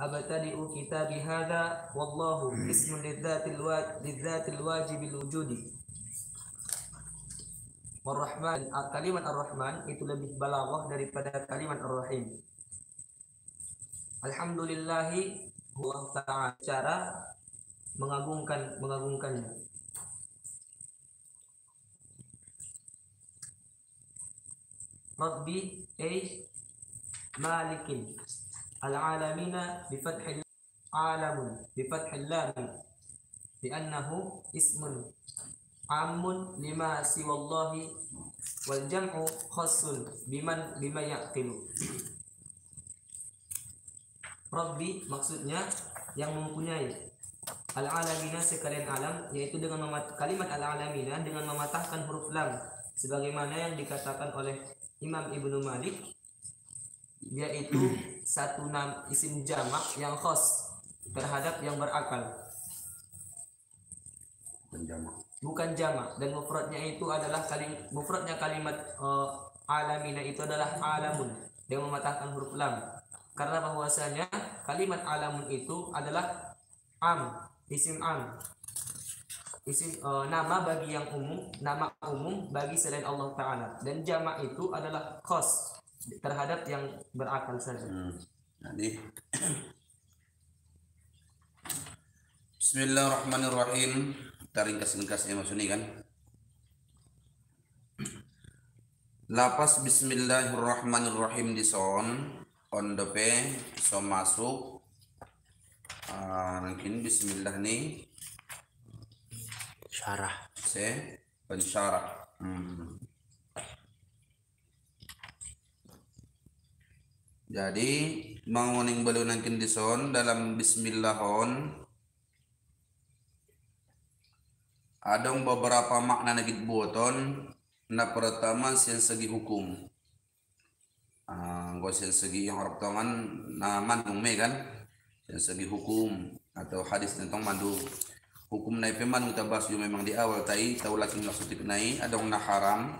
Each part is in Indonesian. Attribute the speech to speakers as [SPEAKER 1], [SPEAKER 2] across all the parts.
[SPEAKER 1] أبتدئ كتابي هذا والله اسم للذات الوا... للذات الواجب الوجود Ar-Rahman, kalimat Ar-Rahman itu lebih balaghah daripada kalimat Ar-Rahim. Alhamdulillahi Allah Ta'ala cara mengagungkan mengagungkannya. Rabbi ay malikin al-alamina bi fathil alamun bi fathil lam li'annahu ismun amun lima siwallahi wal jam'u khassun biman maksudnya yang mempunyai. al-alamina sekalian alam yaitu dengan memat kalimat al-alamina dengan mematahkan huruf lam sebagaimana yang dikatakan oleh Imam Ibnu Malik yaitu satu nam isim jamak yang khas terhadap yang berakal.
[SPEAKER 2] Penjamak.
[SPEAKER 1] bukan jamak. Dan mufradnya itu adalah kalim mufradnya kalimat uh, alamina itu adalah alamun. Yang mematahkan huruf lam. Karena bahwasanya kalimat alamun itu adalah am isim am. Isim uh, nama bagi yang umum nama umum bagi selain Allah taala. Dan jamak itu adalah khos terhadap yang berakal saja
[SPEAKER 2] Hmm. Jadi Bismillahirrahmanirrahim. Kita ringkas-ringkasnya Mas Uni kan. Lapas Bismillahirrahmanirrahim di son on the pe so masuk mungkin Bismillah nih
[SPEAKER 3] syarah
[SPEAKER 2] se pensyarah. Hmm. Jadi menguning belunangkin di son dalam Bismillahon Adong beberapa makna nagit buaton na pertama sian segi hukum. Ah, uh, sian segi yang harap tangan na mandung kan. Sian segi hukum atau hadis tentang mandu. Hukum na peman kita bahas juga memang di awal tai tahu lagi maksud nai adong na haram.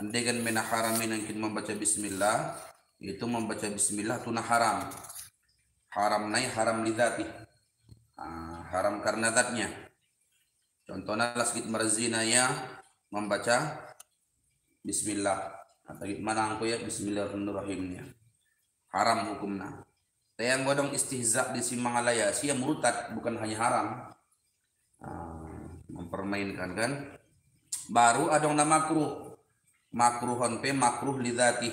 [SPEAKER 2] Andai kan mena haram mungkin membaca bismillah itu membaca bismillah itu na haram. Haram nai haram lidati. Haram karena zatnya. Contohnya lasgit merzina ya membaca Bismillah atau gimana aku ya Bismillahirrahmanirrahimnya haram hukumnya. Yang godong istihza di simangalaya sia murtad bukan hanya haram mempermainkan kan. Baru ada nama makruh makruhon pe makruh lidati.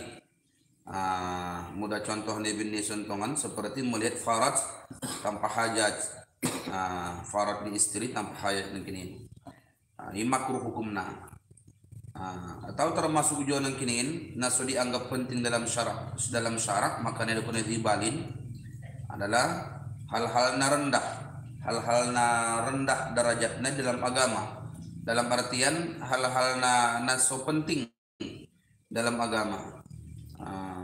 [SPEAKER 2] Ah, mudah contoh nih bin contohan seperti melihat farad tanpa hajat. Uh, farad di istri tanpa hayat yang kini. Uh, ini makruh hukumna. Uh, atau termasuk juga yang kini nasu dianggap penting dalam syarat dalam syarat maka ini kena dibalin adalah hal-hal na rendah hal-hal na rendah derajatnya dalam agama. Dalam artian hal-hal na naso penting dalam agama. Uh,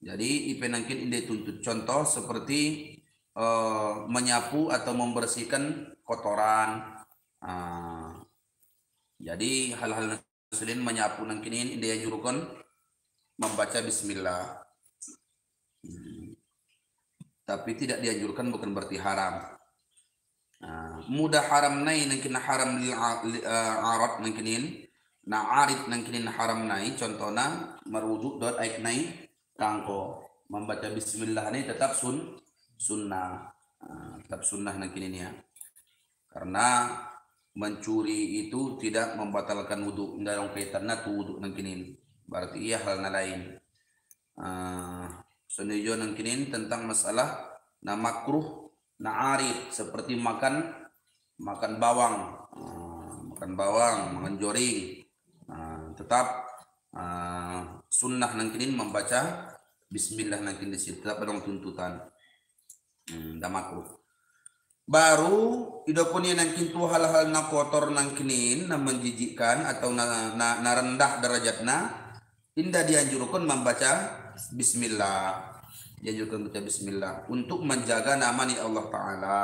[SPEAKER 2] jadi ipenangkin ini tuntut contoh seperti uh, menyapu atau membersihkan kotoran. Uh, jadi hal-hal selain menyapu nangkinin dia jurukan membaca Bismillah. Tapi tidak dianjurkan bukan berarti haram. Uh, mudah haram nai nangkin haram li uh, arat nangkinin na arit nangkinin haram nai contohnya meruduk dot aik nai kangko membaca bismillah ini tetap sun sunnah. Uh, tetap sunnah nak kini ya. Karena mencuri itu tidak membatalkan wudhu dalam kaitannya tu wudhu nak kini berarti ia hal lain. Uh, senuju nak kini tentang masalah na makruh na arif. Seperti makan makan bawang. Uh, makan bawang makan joring. Uh, tetap uh, sunnah nak kini membaca Bismillah nak kini tetap dalam tuntutan. Hmm, dah makruh. Baru ida pun yang kintu hal-hal na kotor nang kinin na menjijikkan atau na, na, na rendah derajatna indah dianjurkan membaca bismillah. Dianjurkan baca bismillah untuk menjaga nama ni Allah taala.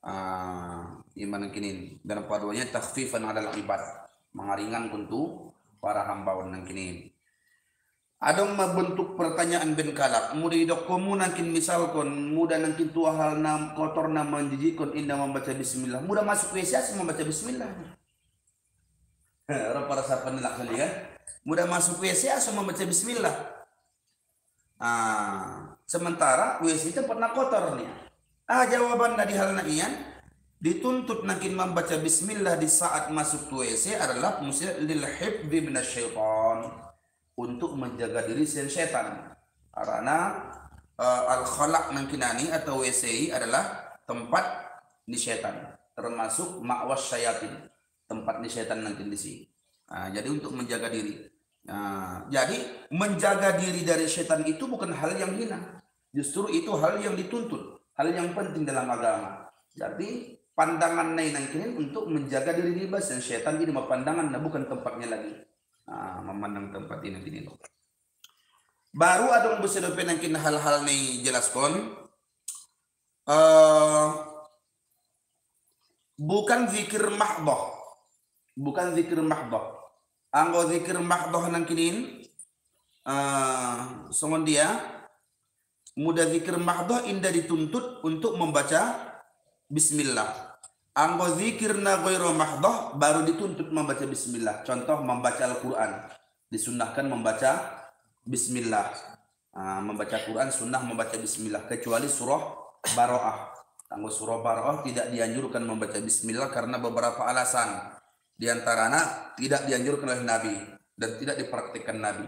[SPEAKER 2] Uh, iman kinin dan paduanya takhfifan adalah ibad. Mengaringan untuk para hamba nang kinin Adong membentuk pertanyaan ben kalak. Muda idok komu nangkin misal kon, muda nangkin tua hal nam kotor nam menjijikon indah membaca bismillah. Muda masuk WC membaca bismillah. Orang para sahabat nilak kali kan. Muda masuk WC asal membaca bismillah. Ah, sementara WC itu pernah kotor nih. Ah jawaban dari hal ian dituntut nangkin membaca bismillah di saat masuk WC adalah muslim lil hibdi minasyaitan untuk menjaga diri dari setan. Karena uh, al khalaq nangkinani atau WCI adalah tempat di setan termasuk ma'was syayatin tempat di setan nanti di sini. Nah, jadi untuk menjaga diri. Nah, jadi menjaga diri dari setan itu bukan hal yang hina. Justru itu hal yang dituntut hal yang penting dalam agama. Jadi pandangan naik nangkinin untuk menjaga diri dari dan setan ini pandangan nah bukan tempatnya lagi Ah, memandang tempat ini gini loh. Baru ada yang bisa penangkin hal-hal nih jelaskan. Uh, bukan zikir mahdoh. Bukan zikir mahdoh. Anggo zikir mahdoh nangkinin. Uh, songon dia. Mudah zikir mahdoh indah dituntut untuk membaca Bismillah. Anggo zikir na ghairu mahdoh baru dituntut membaca bismillah. Contoh membaca Al-Quran. Disunahkan membaca bismillah. Nah, membaca Quran sunnah membaca bismillah. Kecuali surah Baro'ah. Anggo surah Baro'ah tidak dianjurkan membaca bismillah karena beberapa alasan. Di antaranya tidak dianjurkan oleh Nabi dan tidak dipraktikkan Nabi.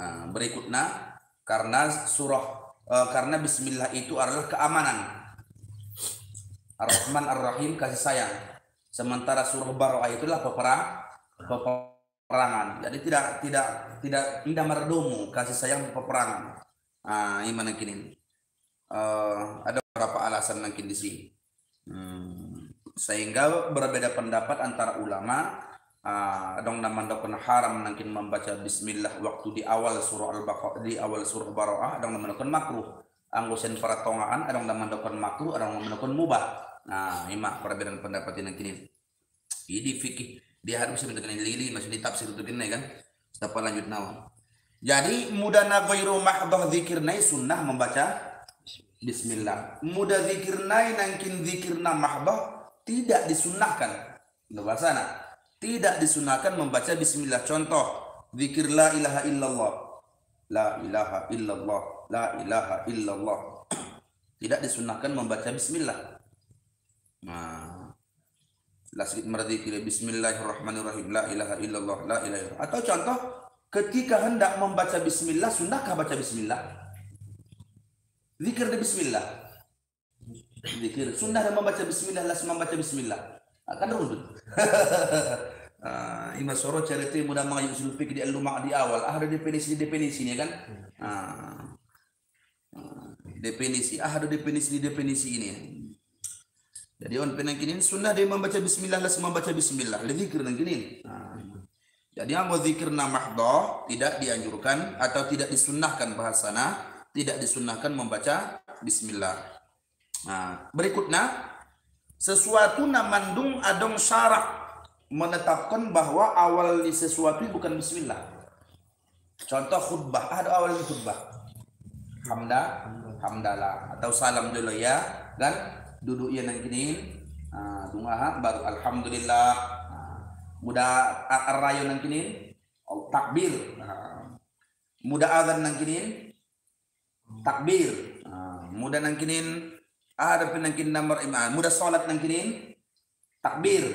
[SPEAKER 2] Nah, berikutnya karena surah uh, karena bismillah itu adalah keamanan Ar-Rahman Ar-Rahim kasih sayang. Sementara surah Baroah itulah peperang peperangan. Jadi tidak tidak tidak tidak meredomu kasih sayang peperangan. Ah, ini mana kini? Uh, ada beberapa alasan mungkin di sini. Hmm, sehingga berbeda pendapat antara ulama uh, dong nama dokon haram mungkin membaca bismillah waktu di awal surah al-baqarah di awal surah baroah dong nama dokon makruh anggosen para tongaan ada nama dokon makruh ada nama dokon mubah Nah, ini mah perbedaan pendapat yang kini. Ini fikih dia harus dengan lili masih ditafsir itu kini kan. Siapa lanjut nawa. Jadi mudah ghairu mahdhah nai sunnah membaca bismillah. Mudah nai nangkin zikirna mahdhah tidak disunnahkan. Bahasana tidak disunahkan membaca bismillah. Contoh zikir la ilaha illallah. La ilaha illallah. La ilaha illallah. tidak disunahkan membaca bismillah. Nah, lasik merdiki Bismillahirrahmanirrahim la ilaha illallah la ilaha illallah. Atau contoh ketika hendak membaca bismillah sundahkah baca bismillah? Zikir di bismillah. Zikir sunnah membaca bismillah las membaca bismillah. Akan rundut. Uh, Ima soro cerita mudah mengayu usul di al di awal ada definisi definisi ini kan definisi ada definisi definisi ini jadi on penangkinin sunnah dia membaca bismillah lah membaca bismillah. Lebih zikir nangkinin. Nah. Jadi mau zikir namahdoh tidak dianjurkan atau tidak disunnahkan bahasana tidak disunnahkan membaca bismillah. Nah, berikutnya sesuatu namandung adong syarak menetapkan bahwa awal di sesuatu bukan bismillah. Contoh khutbah, ada awal khutbah. Hamda, hamdalah atau salam dulu ya, kan? Duduk yang kini uh, baru alhamdulillah uh, muda arrayo nang kini takbir uh, muda azan nang kini takbir muda nang kini ada penangkin nomor iman muda salat nang kini takbir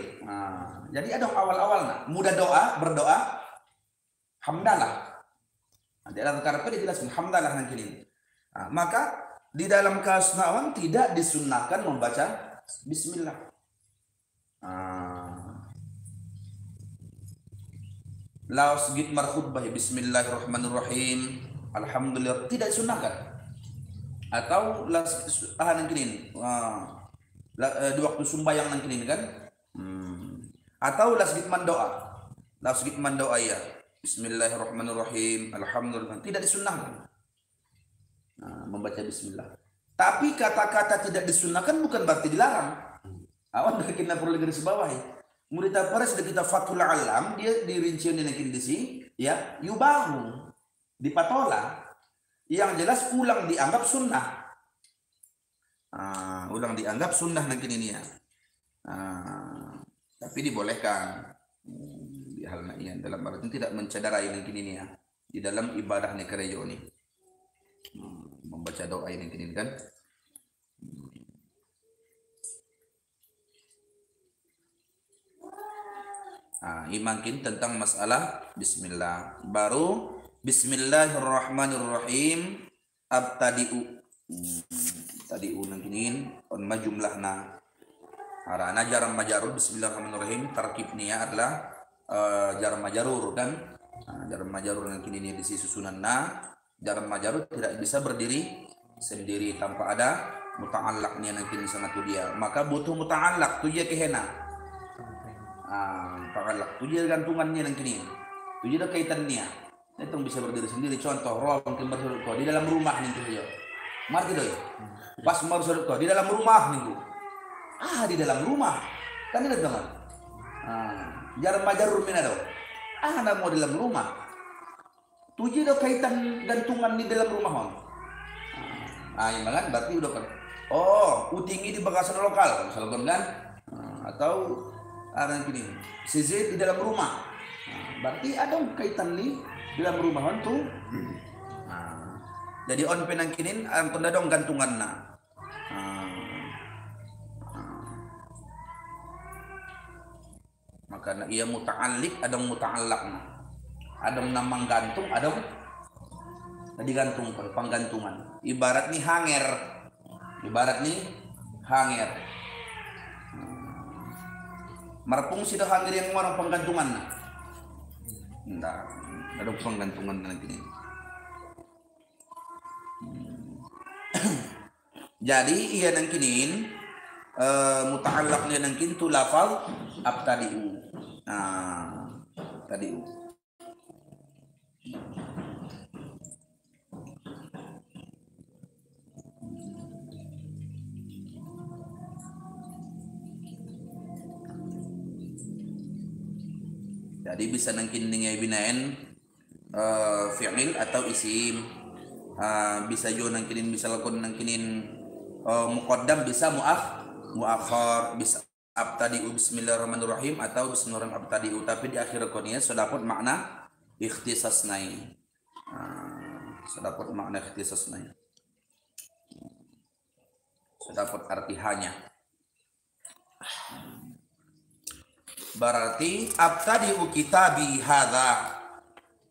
[SPEAKER 2] jadi ada awal-awal nah muda doa berdoa hamdalah. Di dalam karena dijelaskan hamdalah nang kini. Maka di dalam kasnawan tidak disunnahkan membaca bismillah. Ah. Laos git markhutbah bismillahirrahmanirrahim. Alhamdulillah tidak disunnahkan. Atau las ah nangkinin ah, di waktu sumbayang nangkinin kan? Hmm. Atau las git mandoa. Las git mandoa ya. Bismillahirrahmanirrahim. Alhamdulillah tidak disunnahkan. Membaca bismillah. Tapi kata-kata tidak disunahkan bukan berarti dilarang. Awan dari kita perlu garis bawahi. Murid apa sudah kita fatul alam dia di rincian di sini ya yubahu di patola yang jelas ulang dianggap sunnah. Ah, ulang dianggap sunnah nanti ini ya. Tapi dibolehkan. Hmm, di hal na iyan dalam arti tidak mencederai nanti ini ya. Di dalam ibadah negara ini. Hmm, membaca doa ini kini kan Nah, ini makin tentang masalah bismillah. Baru bismillahirrahmanirrahim abtadi'u. Hmm, tadi'u nang kinin on ma jumlahna. Arana jaram majarur bismillahirrahmanirrahim tarkibnya adalah uh, jaram majarur kan. Nah, jaram majarur nang kinin di sisi sunanna. Jaram majarur tidak bisa berdiri sendiri tanpa ada muta'allaqnya nang kini sangat dia. Maka butuh muta'allaq tu je kehena. Ah, pakalak. Tu dia gantungannya yang kini. Tu dia kaitannya. Itu bisa berdiri sendiri. Contoh, roh mungkin bersudut di dalam rumah nih tu Mari doi. Pas mau bersudut di dalam rumah nih Ah, di dalam rumah. Kan ini teman. Ah, jarum majarur mina do. Ah, nak mau di dalam rumah. Tu dia kaitan gantungan di dalam rumah on. Ah, yang kan berarti udah kan. Oh, utingi di bagasan lokal, misalkan kan. Ah, atau ada gini CZ di dalam rumah nah, berarti ada kaitan di dalam rumah on tuh nah, jadi on penang kinin ang dong gantungan na nah, nah. maka na ia muta'allik ada muta'allak na ada namang gantung ada na digantung panggantungan ibarat nih hanger. Ibarat nih hanger. Marapung sida hangir yang marang penggantungan. Nda, ada penggantungan na nanti Jadi iya nang kinin uh, muta'allaq niya nang kintu lafal abtadi'u. Nah, tadi'u. Jadi bisa nangkin dengan binain uh, fi'il atau isim. Uh, bisa juga nangkinin bisa lakukan nangkinin uh, muqaddam bisa muaf muakhar bisa abtadi'u bismillahirrahmanirrahim atau bismillahirrahmanirrahim abtadi'u tapi di akhir konia sudah dapat makna ikhtisasnai. Uh, sudah dapat makna ikhtisasnai. Sudah dapat arti hanya. Berarti abtadi'u kitabi hadza.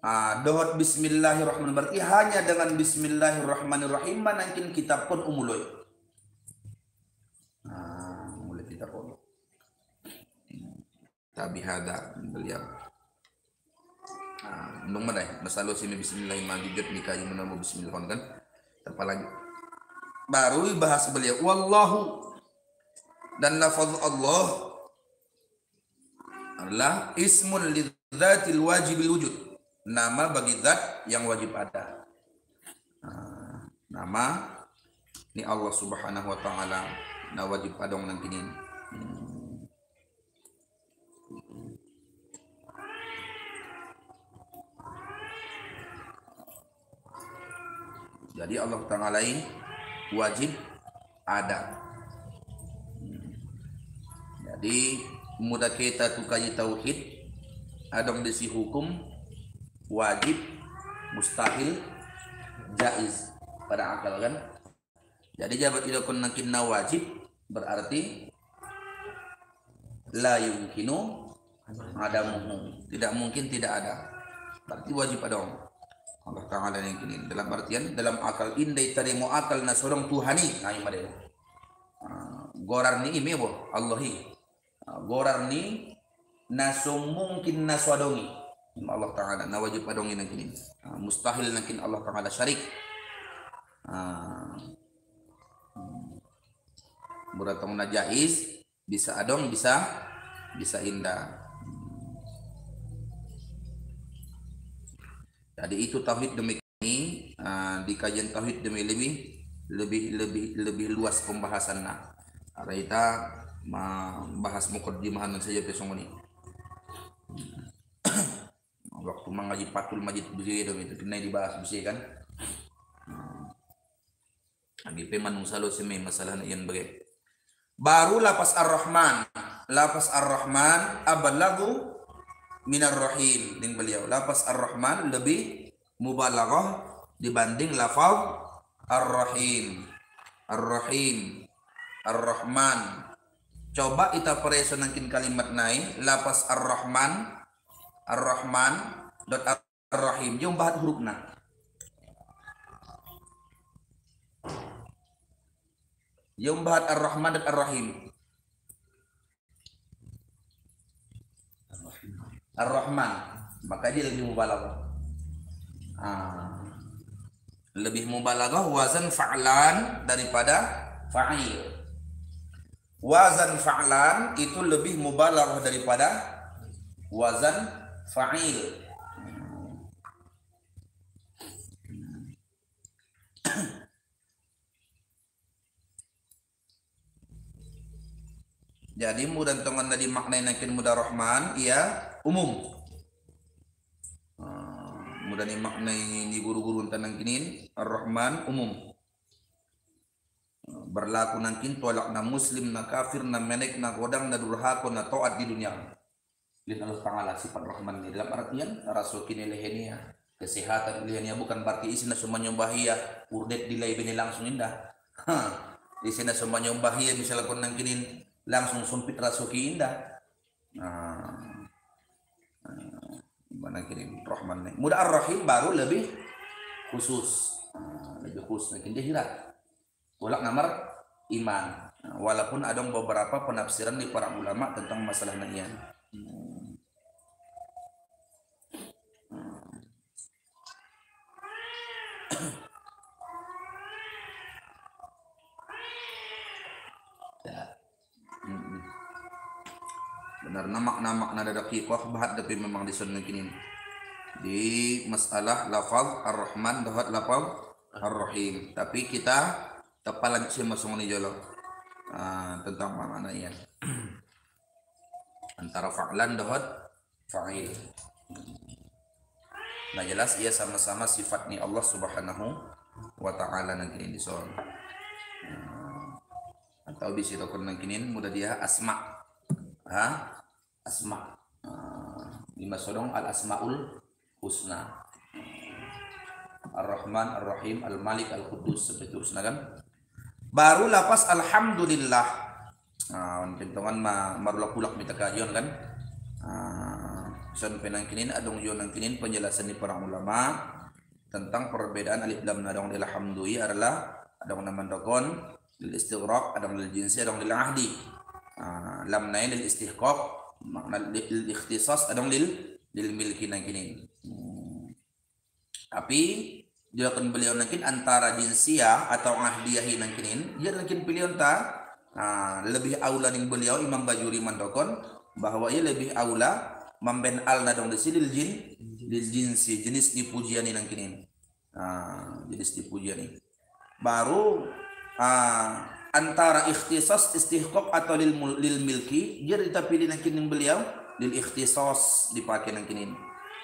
[SPEAKER 2] Ah, dohot bismillahirrahmanirrahim berarti hanya dengan bismillahirrahmanirrahim manangkin kitab pun umuloy. Ah, mulai kitab pun. Tabi hada beliau. Ah, nung mana Masalah sini bismillahirrahmanirrahim nikah yang menamu bismillah kan. Apa lagi? Baru bahas beliau wallahu dan lafaz Allah adalah ismun lidzatil wajibil wujud. Nama bagi zat yang wajib ada. Nah, nama ini Allah Subhanahu wa taala na wajib ada nang kini. Hmm. Jadi Allah Ta'ala wajib ada. Jadi muda kita tukaji tauhid adong desi hukum wajib mustahil jaiz. Pada akal kan? Jadi jabat tidak kun nakinna wajib berarti la yumkinu adamuhu. Tidak mungkin tidak ada. Berarti wajib ada Allah Ta'ala yang kini. Dalam artian dalam akal indai tarimu akal na Tuhani nah ini gorar ni ime Allahi gorar ni nasung mungkin naswadongi Allah Ta'ala na wajib adongi nang kini. Mustahil nangkin Allah Ta'ala syarik. Beratong na jaiz bisa adong bisa bisa indah. Jadi itu tauhid demi ini di kajian tauhid demi lebih lebih lebih lebih luas pembahasan nah kita membahas mukaddimahan saja besok ini waktu waktu mengaji patul majid dong itu kena dibahas besi kan? Lagi pemanung salo semi masalah yang bagai baru lapas ar-rahman lapas ar-rahman abalagu minar rahim ding beliau. Lapas ar-rahman lebih mubalaghah dibanding lafaz ar-rahim. Ar-rahim. Ar-rahman Coba kita peresonankin kalimat naik lapas ar-Rahman ar-Rahman dot ar-Rahim yung bahat huruf na. Yung bahat ar-Rahman dot ar-Rahim. Ar-Rahman. Maka dia lebih mubalaghah. Ah. Lebih mubalaghah wazan fa'lan daripada fa'il wazan fa'lan itu lebih mubalaghah daripada wazan fa'il. Jadi mudah tongan tadi maknai nakin mudah rahman ia umum. Mudah ni maknai di guru-guru tentang kini ar-rahman umum berlaku nangkin tolak na muslim na kafir na menek na godang na durhako na toat di dunia. Lihat Allah Ta'ala sifat Rahman ini. Dalam artian rasukin lehenia. Kesehatan lehenia bukan berarti isi na semua nyumbahia urdet dilai bini langsung indah. Di sini semua nyumbahia bisa lakukan nangkinin langsung sumpit rasuki indah. Nah, mana kini Rahman mudah Ar-Rahim baru lebih khusus. Nah, lebih khusus. Nangkin dia hirat Ulak nomor iman. Nah, walaupun ada beberapa penafsiran di para ulama tentang masalah niat. Hmm. ya. Hmm. Benar nama makna ada daqiqah bahat tapi memang disunnah kini. Di masalah lafaz Ar-Rahman dahat lafaz Ar-Rahim. Tapi kita Tepat lagi sih masuk ni jolo. Uh, tentang mana ya. Antara fa'lan dohot fa'il. Nah jelas ia sama-sama sifat Allah subhanahu wa ta'ala nang kini di soal. Uh, atau bisa takut nang kini mudah dia asma. Ha? Asma. Uh, lima sodong al asmaul husna. Ar-Rahman, Ar-Rahim, Al-Malik, Al-Qudus seperti itu kan? Baru lapas alhamdulillah. Nah tentuan ma marulak pulak minta kajian kan? Ah son penang kinin adong yon nang kinin penjelasan di para ulama tentang perbedaan alif lam nadong lil hamdui adalah adong nama dokon lil istighraq adong lil jinsi adong lil ahdi. Ah, lam nain lil istihqaq makna lil ikhtisas adong lil lil milki nang kinin hmm. tapi dia beliau nankin antara jinsia atau ahdiyahi nangkinin. Dia nankin pilihan ta nah, lebih aula ning beliau Imam Bajuri mandokon bahwa ia lebih aula mamben al nadong di sini jin di jinsi jenis dipujian ini nangkinin. Nah, jenis dipujian ini baru uh, antara ikhtisas istihqaq atau lil, lil milki dia kita pilih nangkinin beliau lil ikhtisas dipakai nangkinin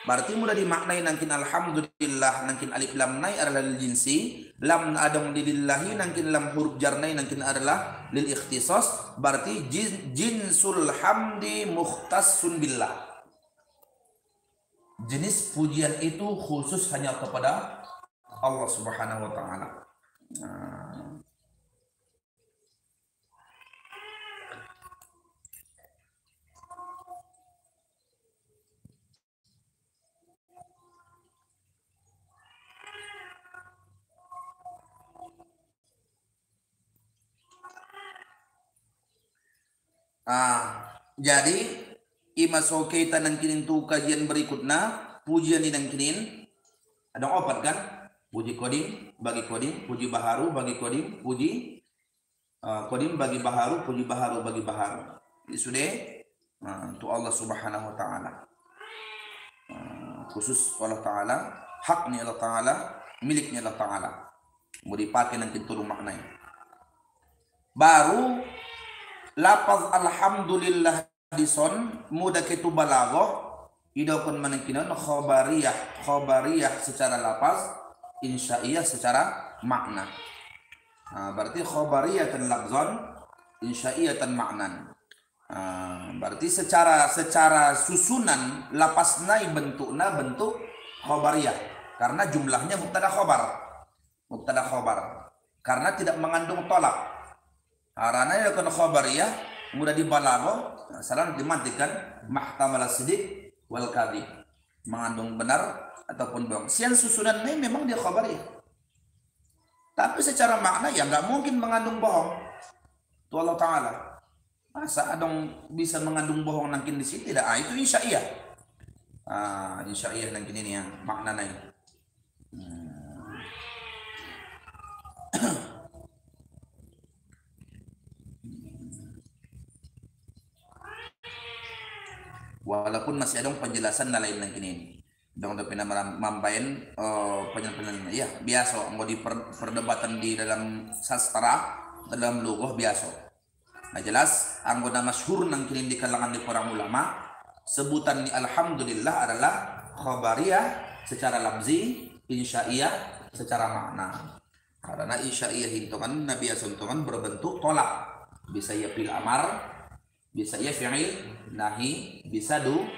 [SPEAKER 2] Berarti mudah dimaknai nangkin alhamdulillah nangkin alif lam nai adalah lil jinsi, lam adong lillahi nangkin lam huruf jar nai nangkin adalah lil ikhtisas, berarti jin, jinsul hamdi mukhtasun billah. Jenis pujian itu khusus hanya kepada Allah Subhanahu wa taala. Nah, Ah, jadi ima soke tanang kinin tu kajian berikutnya pujian inang kinin ada opat kan? Puji kodim bagi kodim puji baharu bagi kodim puji uh, kodim bagi baharu puji baharu bagi baharu. Sudah uh, untuk Allah subhanahu wa ta'ala. Uh, khusus Allah ta'ala haknya Allah ta'ala miliknya Allah ta'ala. Mau dipakai nanti turun maknanya baru lapaz alhamdulillah dison muda ketu balago idokon manengkinan khobariyah khobariyah secara lapas insya'iyah secara makna. Nah, berarti khobariyatan lafzon insya'iyatan maknan. Nah, berarti secara secara susunan lapas nai bentukna bentuk khobariyah. Karena jumlahnya mubtada khobar. Mubtada khobar. Karena tidak mengandung tolak karena ya kan khobariyah mudah dibalago salah dimatikan mahtamal sidik wal kadhib mengandung benar ataupun bohong sian susunan ini memang dia khobariyah tapi secara makna ya nggak mungkin mengandung bohong. Itu Allah Ta'ala. Masa adong bisa mengandung bohong nangkin di sini? Tidak. Ah, itu insya iya. Ah, insya iya nangkin ini yang makna naik hmm. Walaupun masih ada penjelasan lain lagi ini. Dong udah pernah mampain uh, ya biasa. Mau di per, perdebatan di dalam sastra dalam lugoh biasa. Nah jelas anggota masyhur nang kini di kalangan di para ulama sebutan alhamdulillah adalah khabariyah secara lamzi insya'iyah secara makna. Karena insya'iyah hitungan nabi hitungan berbentuk tolak. Bisa ya pil amar bisa ya fi'il nahi bisa du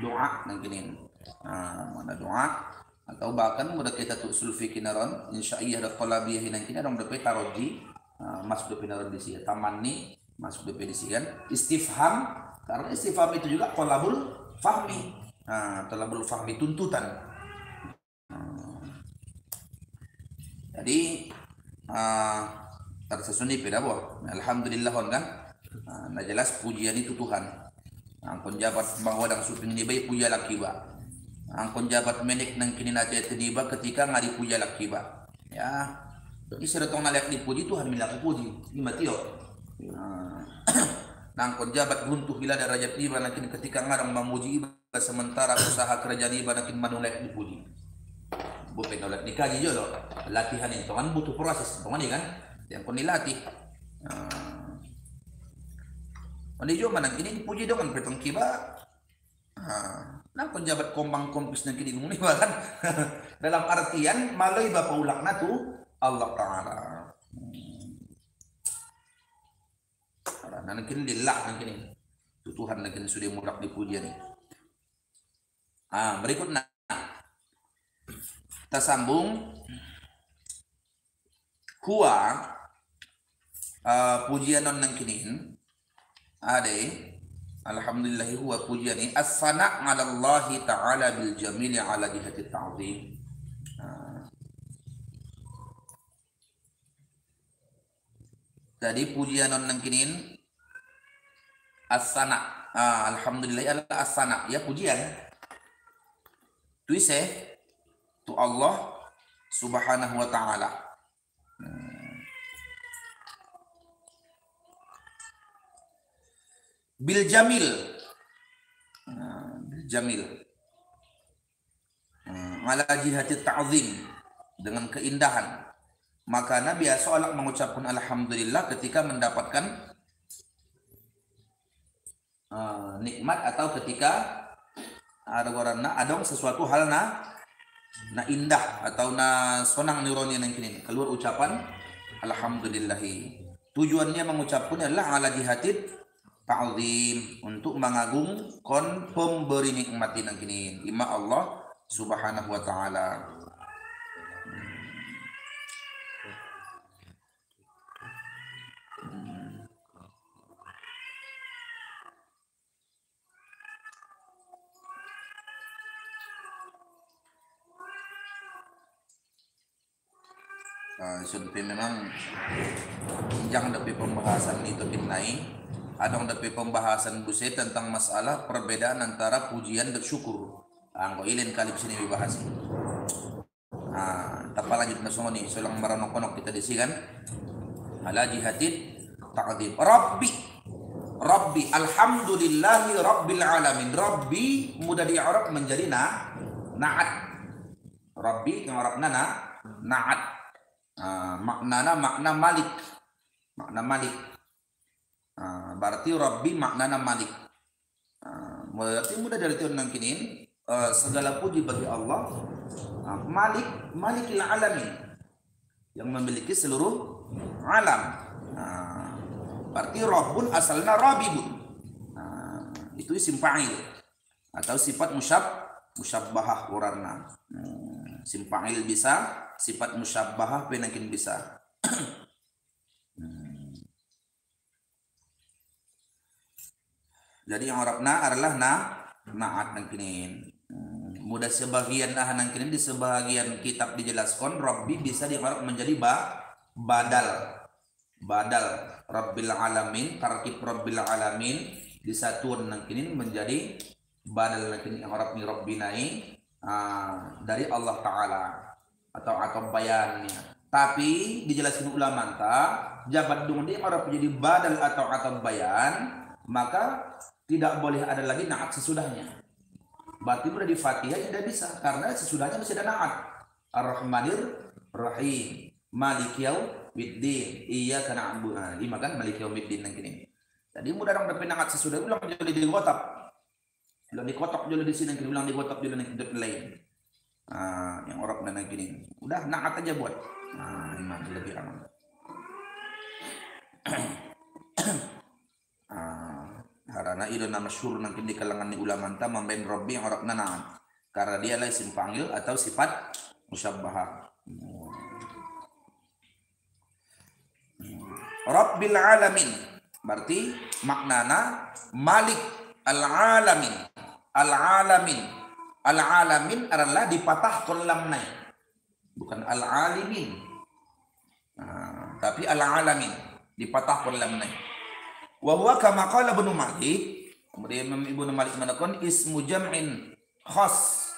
[SPEAKER 2] doa nang kini nah, mana doa atau bahkan mudah kita tuh sulfi kinaron insya Allah ada kolabiyah nang kini ada mudah kita taroji. Masuk ke pinaron di sini tamanni masuk ke di sini kan. Istifham karena istifham itu juga kolabul fahmi. Nah, kolabul fahmi tuntutan. Nah, jadi uh, tersesuni beda boh alhamdulillah kan? Ah, nah jelas pujian itu Tuhan. Angkon jabat bahwa dang suping ni bay puja laki ba angkon jabat menik nang kini na tini ba ketika ngari puja laki ba ya ini seretong nalek dipuji Tuhan milak puji. Ni matio nangkon jabat buntuh bila derajat iba nakin ketika ngarang memuji iba sementara usaha kerja iba nakin manulek dipuji. Bukan nolak dikaji jo latihan itu kan butuh proses. Pokoknya kan? Yang kau dilatih Mandi juga mana kini dipuji dong kan petong kiba. Nah, penjabat kombang kompis nang kini ngomong kan. Dalam artian malai bapak ulak natu Allah Taala. Karena nang kini lillah nang kini. Tuhan nang kini sudah murak dipuji ni. Ah, berikutnya kita sambung huwa uh, pujian non nang kini ada Alhamdulillah huwa pujian as-sana' 'ala Allah taala bil jamil 'ala jihati ta'zim. Jadi pujian non kinin as-sana' ah, alhamdulillah adalah as-sana' ya pujian. Tuise tu Allah subhanahu wa ta'ala. Bil jamil. Nah, bil jamil. Hmm, ala jihati ta'zim. Dengan keindahan. Maka Nabi SAW mengucapkan Alhamdulillah ketika mendapatkan uh, nikmat atau ketika ada orang adong sesuatu hal na na indah atau na sonang nironi yang kini. Keluar ucapan Alhamdulillahi. Tujuannya mengucapkan adalah ala jihatit ta'zim untuk mengagung kon pemberi nikmat yang kini ima Allah subhanahu wa ta'ala. Uh, memang jangan lebih pembahasan itu naik adong dapat pembahasan buset tentang masalah perbedaan antara pujian dan syukur. Angko ilin kali sini dibahas. Ah, tapi lanjut nasong ni selang maranok konok kita disikan. Ala jihadid ta'zim. Rabbi Rabbi alhamdulillahi rabbil alamin. Rabbi mudah di Arab menjadi na naat. Rabbi yang Arab nana naat. Ah, maknana makna malik. Makna malik Ah, berarti Rabbi maknana Malik. Uh, berarti mudah dari Tuhan kini uh, segala puji bagi Allah. Uh, Malik Malikil alamin yang memiliki seluruh alam. Uh, berarti Rabbun asalnya Rabibun uh, itu isim fa'il atau sifat musyab musyabbahah warna. Hmm, isim fa'il bisa sifat musyabbahah penakin bisa Jadi yang Arabna adalah na naat nangkinin. Hmm, mudah sebagian ah nangkinin di sebagian kitab dijelaskan Rabbi bisa diarab menjadi ba badal. Badal Rabbil alamin, tarkib Rabbil alamin disatuan nangkinin menjadi badal nangkinin yang Arab ni Rabbinai uh, dari Allah taala atau atau bayannya. Tapi dijelaskan ulama jabat dung dia Arab menjadi badal atau atau bayan maka tidak boleh ada lagi naat sesudahnya. Berarti udah di Fatihah tidak bisa karena sesudahnya masih ada naat. Ar-Rahmanir Rahim. Malik Yaumiddin. Iya karena abu. Nah, lima kan Malik Yaumiddin yang kini. Jadi mudah dong tapi naat sesudah ulang jadi di kotak. Ulang di kotak jadi di sini ulang di kotak jadi di lain. Nah, yang orang dan kini. Udah naat aja buat. Nah, ini lebih aman. karena itu nama masyhur nanti di kalangan ulama anta memben Rabbi yang orang nanaan karena dia lah isim panggil atau sifat musyabbah. Rabbil alamin. Berarti maknana Malik al alamin al alamin al alamin adalah dipatah kolam naik. Bukan al alimin nah, tapi al alamin dipatah kolam naik Wa huwa kama qala Ibnu Malik, kemudian Imam Ibnu Malik menakon ismu jam'in khas.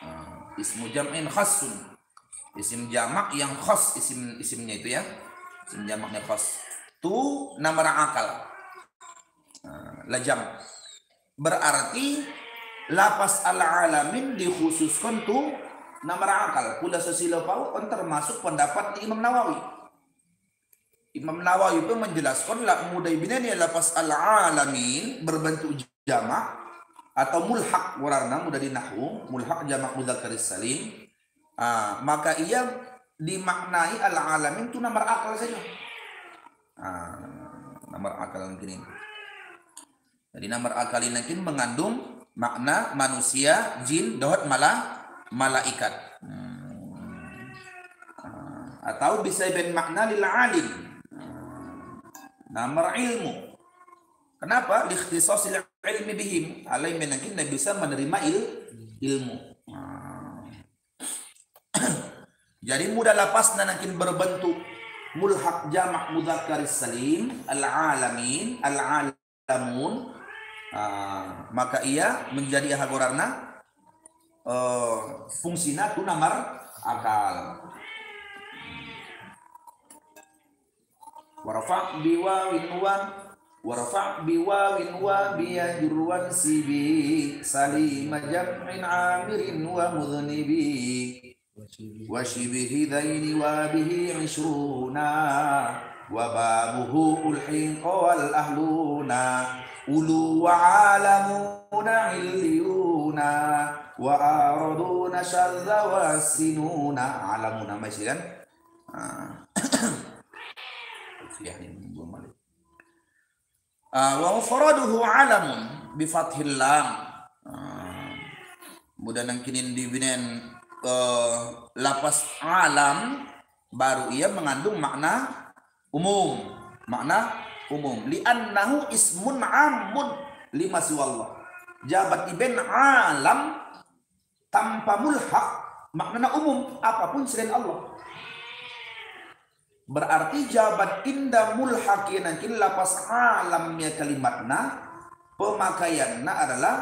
[SPEAKER 2] Uh, ismu jam'in khasun. Isim jamak yang khas isim isimnya itu ya. Isim jamaknya khas. Tu nama akal. Uh, lajam. Berarti lapas al-alamin dikhususkan tu nama akal. Pula sesila pau termasuk pendapat Imam Nawawi. Imam Nawawi itu menjelaskan la mudaibina adalah pas al-alamin berbentuk jamak atau mulhaq. Warna mudah dinahu mulhaq jamak mudzakkar salim. Ah, maka ia dimaknai al-alamin itu nomor akal saja. Ah, nomor akal ini jadi nomor akal ini mengandung makna manusia jin dohot malah malaikat. Hmm. ah, atau bisa ben makna lil alim Namar ilmu. Kenapa? Likhtisasil ilmi bihim. Alai menakin bisa menerima il, ilmu. Ah. Jadi mudah lapas nanakin berbentuk mulhaq jamak mudzakkar salim al-alamin al-alamun uh, maka ia menjadi hagorarna uh, fungsina tu namar akal ورفع بواو وان ورفع بواو وابيا جروان سيبي سليم جمع عامر ومذنب وشبه ذين وبه عشرون وبابه الحنق والأهلون. أولو وعالمون عليون وآرضون شذ والسنون. أعلمون ماشي kan يعني belum balik wa mufraduhu alamun bi fathil lam mudah nang kinin dibinen uh, lapas alam baru ia mengandung makna umum makna umum li annahu ismun amun lima siwallah jabat iben alam tanpa mulhaq makna umum apapun selain Allah Berarti jabat inda mulhakin kin lapas alamnya kalimatna pemakaianna adalah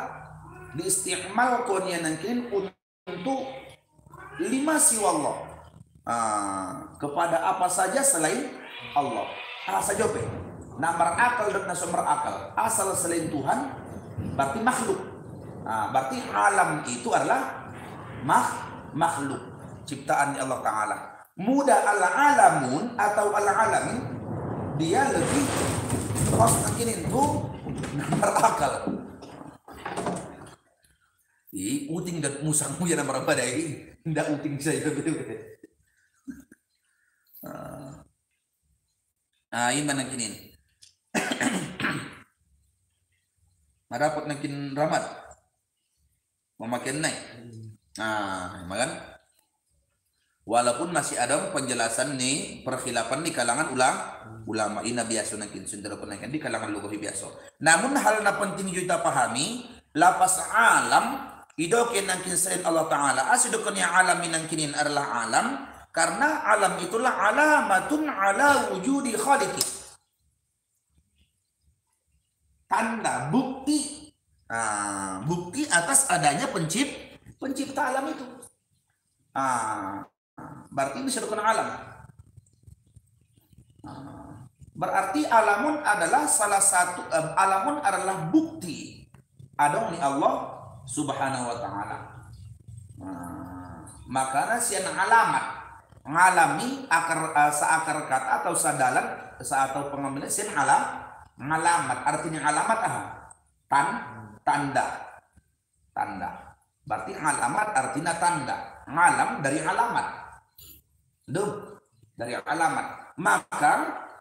[SPEAKER 2] diistimalkan nankin untuk lima siwallah ah, kepada apa saja selain Allah. Asa jope. Namar akal dan nasumber akal. Asal selain Tuhan berarti makhluk. Ah, berarti alam itu adalah mah, makhluk ciptaan Allah Taala muda ala alamun atau ala alamin dia lebih mungkin itu nomor akal. I uting dan musang mu yana marabada i nda uting saya ah. Ah ini mana kinin Madapat nakin ramat memakai naik. Nah makan walaupun masih ada penjelasan nih perkhilapan di kalangan ulang ulama. Ini biasa nakin sendiri pun di kalangan lugahi biasa namun hal na penting kita pahami lapas alam idokin nangkin selain Allah Ta'ala. Asidokan yang alam nangkinin adalah alam karena alam itulah alamatun ala wujudi khaliqi. Tanda bukti. Nah, bukti atas adanya pencipt pencipta alam itu. Ah berarti ini sudah alam. Ah, berarti alamun adalah salah satu eh, alamun adalah bukti. Ada ni Allah subhanahu wa ta'ala. Ah, makanya sian alamat ngalami akar uh, seakar kata atau sadalan atau pengambilan sian alam ngalamat. Artinya alamat ah tan tanda. Tanda. Berarti alamat artinya tanda. Ngalam dari alamat Duh, dari alamat. Maka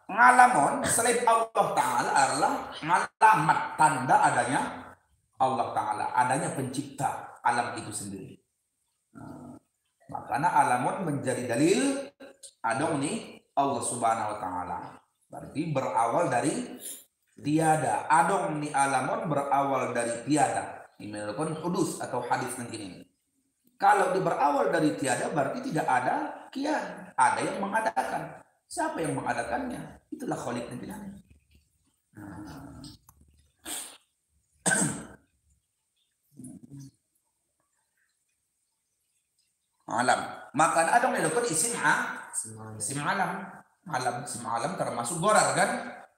[SPEAKER 2] ngalamon selain Allah Ta'ala adalah ngalamat tanda adanya Allah Ta'ala adanya pencipta alam itu sendiri. Nah, makanya alamun menjadi dalil ada nih Allah Subhanahu Wa Ta'ala. Berarti berawal dari tiada. Adong ni alamon berawal dari tiada. Ini hudus atau hadis yang ini. Kalau di berawal dari tiada berarti tidak ada kian ada yang mengadakan siapa yang mengadakannya itulah khalik yang bilang nah. alam. Maka ada yang dilakukan isim a isim alam. Alam isim alam termasuk gorar kan?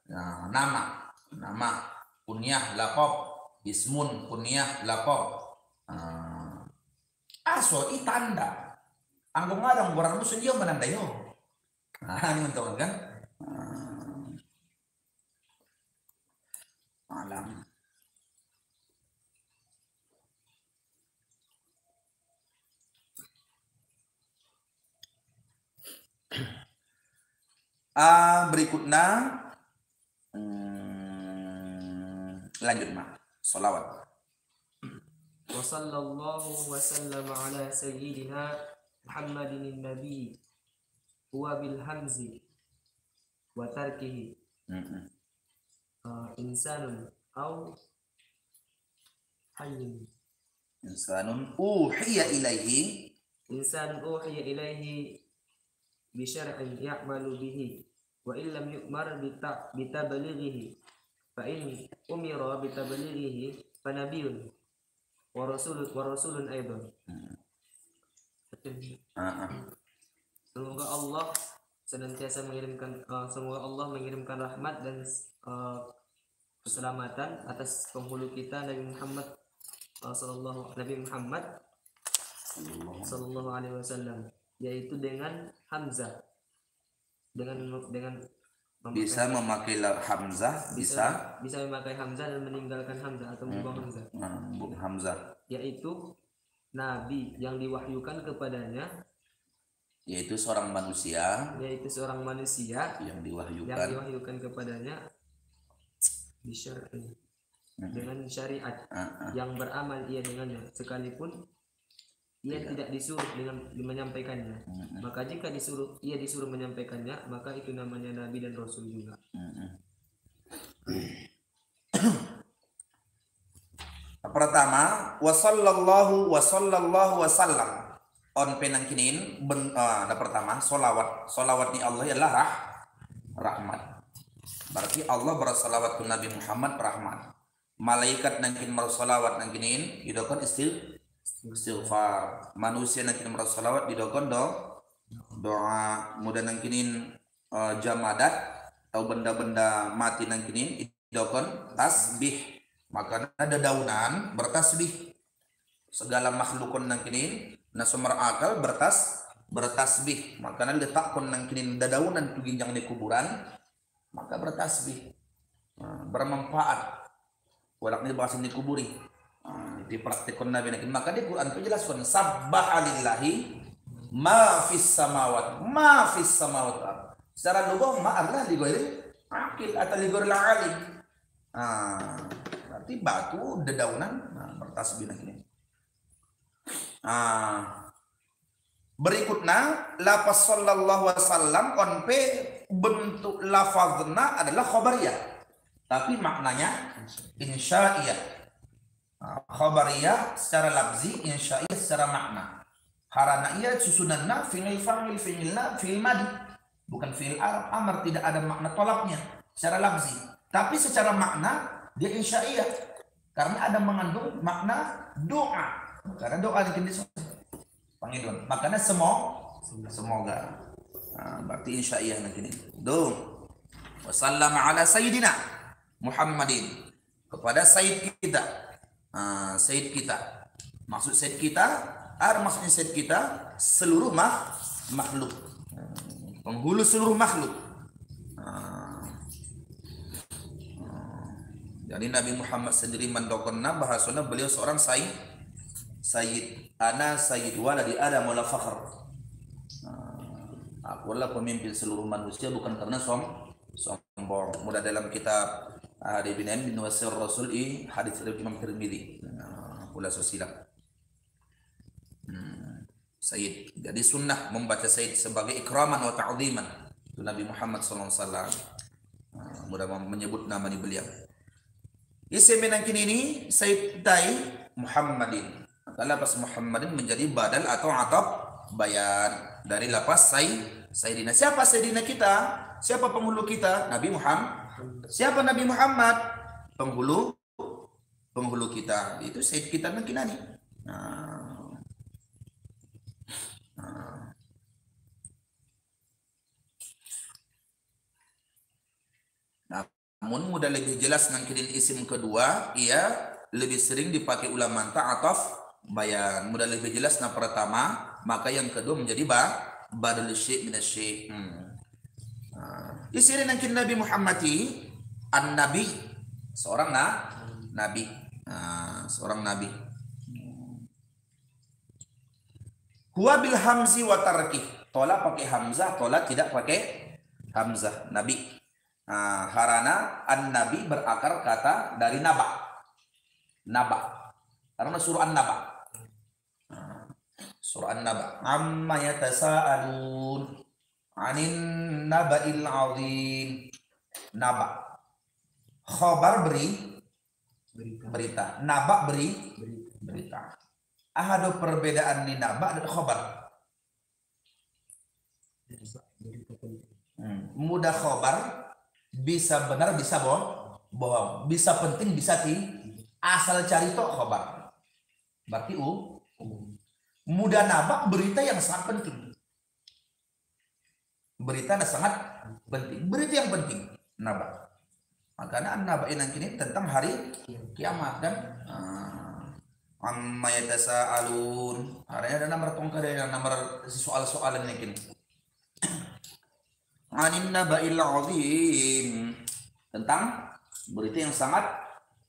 [SPEAKER 2] Nah, nama. Nama. Kunyah lapop ismun kunyah lapop uh, aso i tanda anggo ngadang borang musun dia menanda yo nah ini teman kan. Alam uh, berikutnya lanjut mak.
[SPEAKER 1] Wa sallallahu wa sallama ala sayyidina Muhammadin nabi huwa bil hamzi wa tarkihi. Uh, insanun au hayyun.
[SPEAKER 2] Insanun uhiya ilaihi.
[SPEAKER 1] Insan uhiya ilaihi bi syar'in ya'malu bihi wa illam yu'mar bi tabalighihi fa in umira bi tablighihi fa nabiyyun wa rasul wa rasulun aidan semoga Allah senantiasa mengirimkan uh, semoga Allah mengirimkan rahmat dan uh, keselamatan atas penghulu kita Nabi Muhammad uh, sallallahu Nabi Muhammad sallallahu alaihi wasallam yaitu dengan Hamzah. Dengan dengan
[SPEAKER 2] bisa memakai hamzah bisa
[SPEAKER 1] bisa. memakai hamzah dan meninggalkan hamzah atau membuang hmm. hamzah.
[SPEAKER 2] Membuang hamzah.
[SPEAKER 1] Yaitu nabi yang diwahyukan kepadanya
[SPEAKER 2] yaitu seorang manusia
[SPEAKER 1] yaitu seorang manusia
[SPEAKER 2] yang diwahyukan
[SPEAKER 1] yang diwahyukan kepadanya bisyar'i hmm. dengan syariat uh -uh. yang beramal ia dengannya sekalipun ia tidak, tidak disuruh dengan menyampaikannya. Mm-hmm. Maka jika disuruh ia disuruh menyampaikannya, maka itu namanya nabi dan rasul juga. Mm-hmm.
[SPEAKER 2] Pertama, wasallallahu wasallallahu wasallam on penang kinin ben, uh, ada pertama solawat. Solawat ni Allah ialah rah, rahmat. Berarti Allah bersalawat ke Nabi Muhammad rahmat. Malaikat nangkin bersalawat nangkinin itu kan istil istighfar. Manusia nak kini merasa salawat di dokon do doa. Mudah nang kini uh, jamadat atau benda-benda mati nang kini dokon tasbih maka ada daunan bertasbih segala makhlukun nang kini nasumar akal bertas bertasbih maka letakkan nang kini dadaunan tu ginjang di kuburan maka bertasbih uh, bermanfaat walak ni bahasa di kuburi uh, dipraktikkan Nabi Nabi. Maka di Quran itu jelaskan sabbah alillahi ma fis samawat ma fis samawat. Secara lugah ma di akil atau di alim. Ah, berarti batu dedaunan nah, bertasbih ini. Ah, berikutnya lafaz sallallahu wasallam konpe bentuk lafazna adalah khabariyah. Tapi maknanya insya'iyah. Ah, khabariyah secara lafzi insya'iyah secara makna. Harana iya susunanna fi'il fa'il fi'ilna fi'il madi. Bukan fi'il arab amar tidak ada makna tolaknya secara lafzi. Tapi secara makna dia insya'iyah karena ada mengandung makna doa. Karena doa di panggilan makanya semoga semoga. Nah, berarti insya'iyah nanti ini do wasallama ala sayyidina Muhammadin. Kepada sayyid kita. Uh, Said kita. Maksud Said kita, ar maksudnya Said kita seluruh mak makhluk. Penghulu seluruh makhluk. Uh, jadi Nabi Muhammad sendiri mendokonna bahasanya beliau seorang Said Sayyid ana Sayyid waladi Adam wala fakhr. Aku adalah pemimpin seluruh manusia bukan karena som sombong. Mudah dalam kitab ada bin Amin bin Wasir Rasul i hadis dari Imam Tirmidzi. Pula sosial. Hmm. Sayyid. Jadi sunnah membaca Sayyid sebagai ikraman wa ta'ziman. Itu Nabi Muhammad sallallahu alaihi wasallam. Mudah menyebut nama di beliau. Isim yang kini ini Sayyid Tai Muhammadin. Maka lapas Muhammadin menjadi badal atau atap bayan dari lapas Sayyid Sayyidina. Siapa Sayyidina kita? Siapa penghulu kita? Nabi Muhammad Siapa Nabi Muhammad? Penghulu penghulu kita. Itu Said kita nak kinani. Nah. Nah. Namun mudah lebih jelas nangkinin isim kedua, ia lebih sering dipakai ulama ta'ataf bayan. Mudah lebih jelas nah pertama, maka yang kedua menjadi ba badal syekh min syekh. Hmm. Isiri nangkin Nabi Muhammadi an-nabi seorang na nabi nah, seorang nabi Huwa bil hamzi wa tarki. Tola pakai hamzah, tola tidak pakai hamzah. Nabi. Nah, harana an nabi berakar kata dari naba. Naba. Karena surah an naba. Surah an naba. Amma yatasaalun anin naba'il azim naba khobar beri berita naba beri berita ahadu perbedaan ni naba dan khobar hmm. mudah khobar bisa benar bisa bohong bohong bisa penting bisa ti asal cari tok khobar berarti u mudah naba berita yang sangat penting berita sangat penting. Berita yang penting. Naba. Makanya naba ini kini tentang hari kiamat dan uh, amma alun. Hari ada nomor tongkar ada nomor soal-soal ini kini. Anin naba'il azim. Tentang berita yang sangat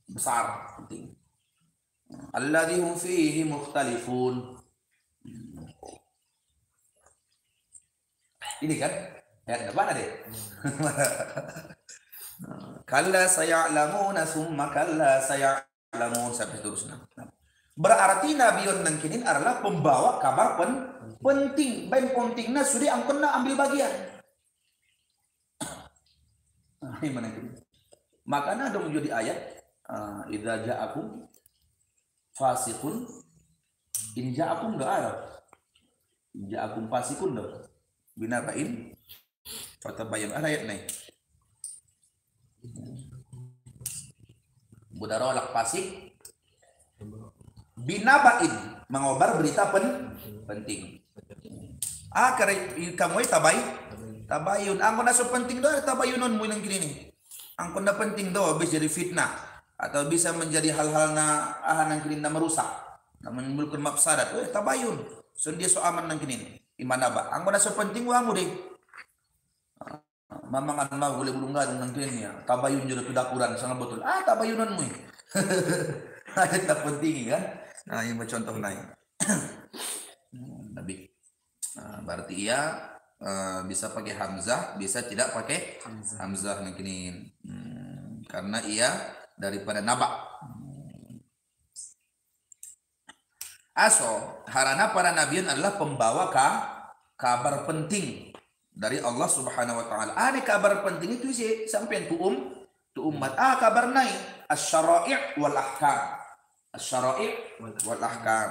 [SPEAKER 2] besar penting. Alladhi hum fihi mukhtalifun Ini kan ayat depan ada. Kalla saya'lamuna summa kalla saya'lamun sampai seterusnya. Berarti Nabi yang kini adalah pembawa kabar pen penting. Ben pentingnya sudah angkona ambil bagian. Ini mana ini? Makanya ada menjadi ayat uh, idza ja'akum fasiqun. In ja'akum enggak ada. In ja'akum fasikun enggak binabain fatabayyan ada ayat nih. Budarolak pasik binabain mengobar berita pen penting. Ah kare kamu tabai tabayun. Ang na so penting do tabayunon mo kini ang na penting do bisa jadi fitnah. Atau bisa menjadi hal-hal na ahan nang kini na merusak. Na menimbulkan mafsadat. Eh tabayun. So dia so aman nang kini imana ba ang mana sepenting wa mo deh mamangan mah boleh bulungan nang ya tabayun tidak kurang sangat betul. Ah tabayunan mu ayat tak penting kan? Nah ini contoh lain. Nabi. Nah, berarti ia eh, bisa pakai hamzah bisa tidak pakai
[SPEAKER 1] Hamzah.
[SPEAKER 2] hamzah mungkin Hmm, karena ia daripada naba Aso, harana para nabiun adalah pembawa ka, kabar penting dari Allah Subhanahu wa taala. Ada kabar penting itu sih sampai tu um tu umat. Ah kabar naik asy-syara'i' wal ahkam. Asy-syara'i' wal ahkam.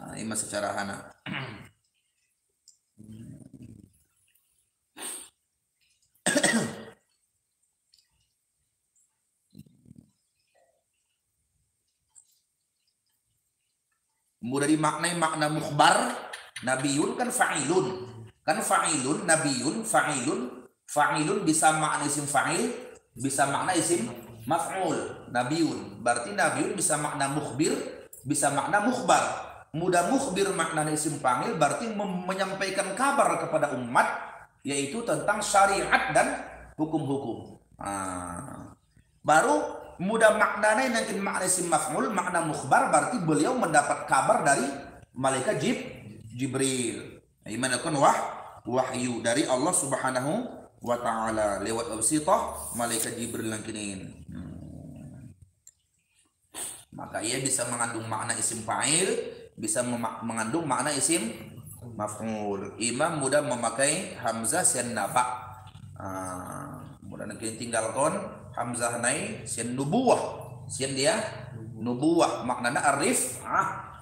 [SPEAKER 2] Ah, ini secara hana. Mudah dimaknai makna mukhbar, nabiyun kan fa'ilun. Kan fa'ilun, nabiyun, fa'ilun, fa'ilun bisa makna isim fa'il, bisa makna isim maf'ul, nabiyun. Berarti nabiyun bisa makna mukhbir, bisa makna mukhbar. Mudah mukhbir makna isim fa'il berarti menyampaikan kabar kepada umat yaitu tentang syariat dan hukum-hukum. Ah. Baru mudah maknanya nanti makna isim maf'ul, makna mukhbar berarti beliau mendapat kabar dari malaikat Jib, Jibril. Iman akan wah wahyu dari Allah Subhanahu wa taala lewat wasitah malaikat Jibril yang kini. Hmm. Maka ia bisa mengandung makna isim fa'il, bisa mengandung makna isim maf'ul. Imam mudah memakai hamzah sian naba. Ah, mudah nak tinggalkan hamzah nai sian nubuwah. Sian dia nubuwah maknanya arif ah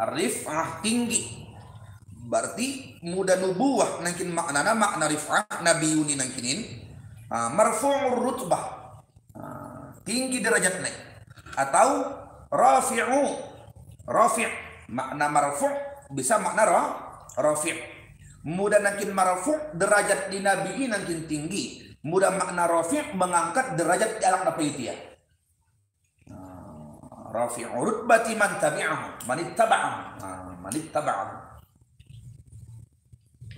[SPEAKER 2] arif ah tinggi. Berarti muda nubuwah nangkin maknana makna rif'ah nabiyuni nangkinin ah, marfu'ur rutbah Ah, tinggi derajatnya atau rafi'u rafi' makna marfu' bisa makna rafi' muda nangkin marfu' derajat di nabi nangkin tinggi. Muda makna rafi' mengangkat derajat di alam apa itu ya? Rafi'u rutbati man tabi'ahu man ittaba'ahu. Ah, man ittaba'ahu.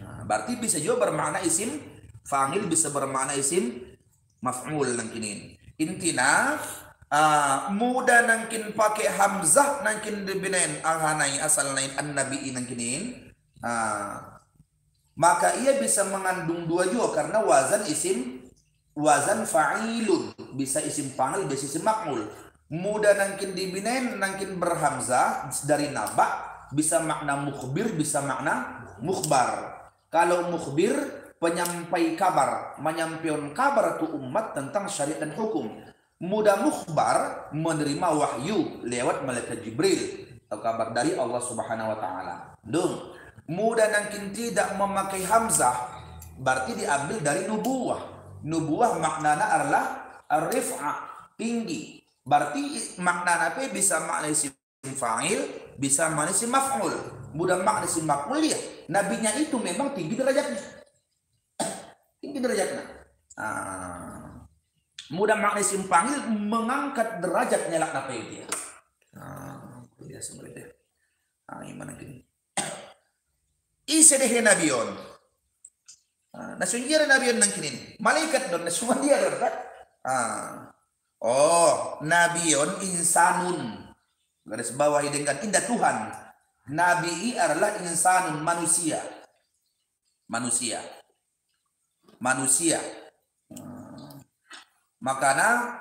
[SPEAKER 2] Nah, berarti bisa juga bermakna isim fa'il bisa bermakna isim maf'ul nangkinin. Intina uh, muda nangkin pakai hamzah nangkin dibinain ahanai asal lain an nabi nangkinin. Uh, maka ia bisa mengandung dua juga karena wazan isim wazan fa'ilun bisa isim fa'il bisa isim maf'ul. Muda nangkin dibinain nangkin berhamzah dari naba bisa makna mukhbir bisa makna mukhbar. Kalau mukhbir penyampai kabar, menyampaikan kabar ke umat tentang syariat dan hukum. Mudah mukhbar menerima wahyu lewat malaikat Jibril atau kabar dari Allah Subhanahu wa taala. Dung. Mudah nangkin tidak memakai hamzah berarti diambil dari nubuah. Nubuah maknanya adalah rif'ah, tinggi. Berarti maknanya apa bisa makna isim fa'il, bisa makna isim maf'ul. Mudah makna isim maf'ul ya. Nabinya itu memang tinggi derajatnya. tinggi derajatnya. Ah. mudah makna isim panggil mengangkat derajatnya lah apa ya. Ah, ya seperti itu. Ah, gimana gini? Isa deh nabion. Ah, nasunjir nabion nang kini. Malaikat don nasuman dia don kan? Ah. Oh, nabion insanun. Garis bawah dengan indah Tuhan. Nabi adalah insanun manusia. Manusia. Manusia. Makanya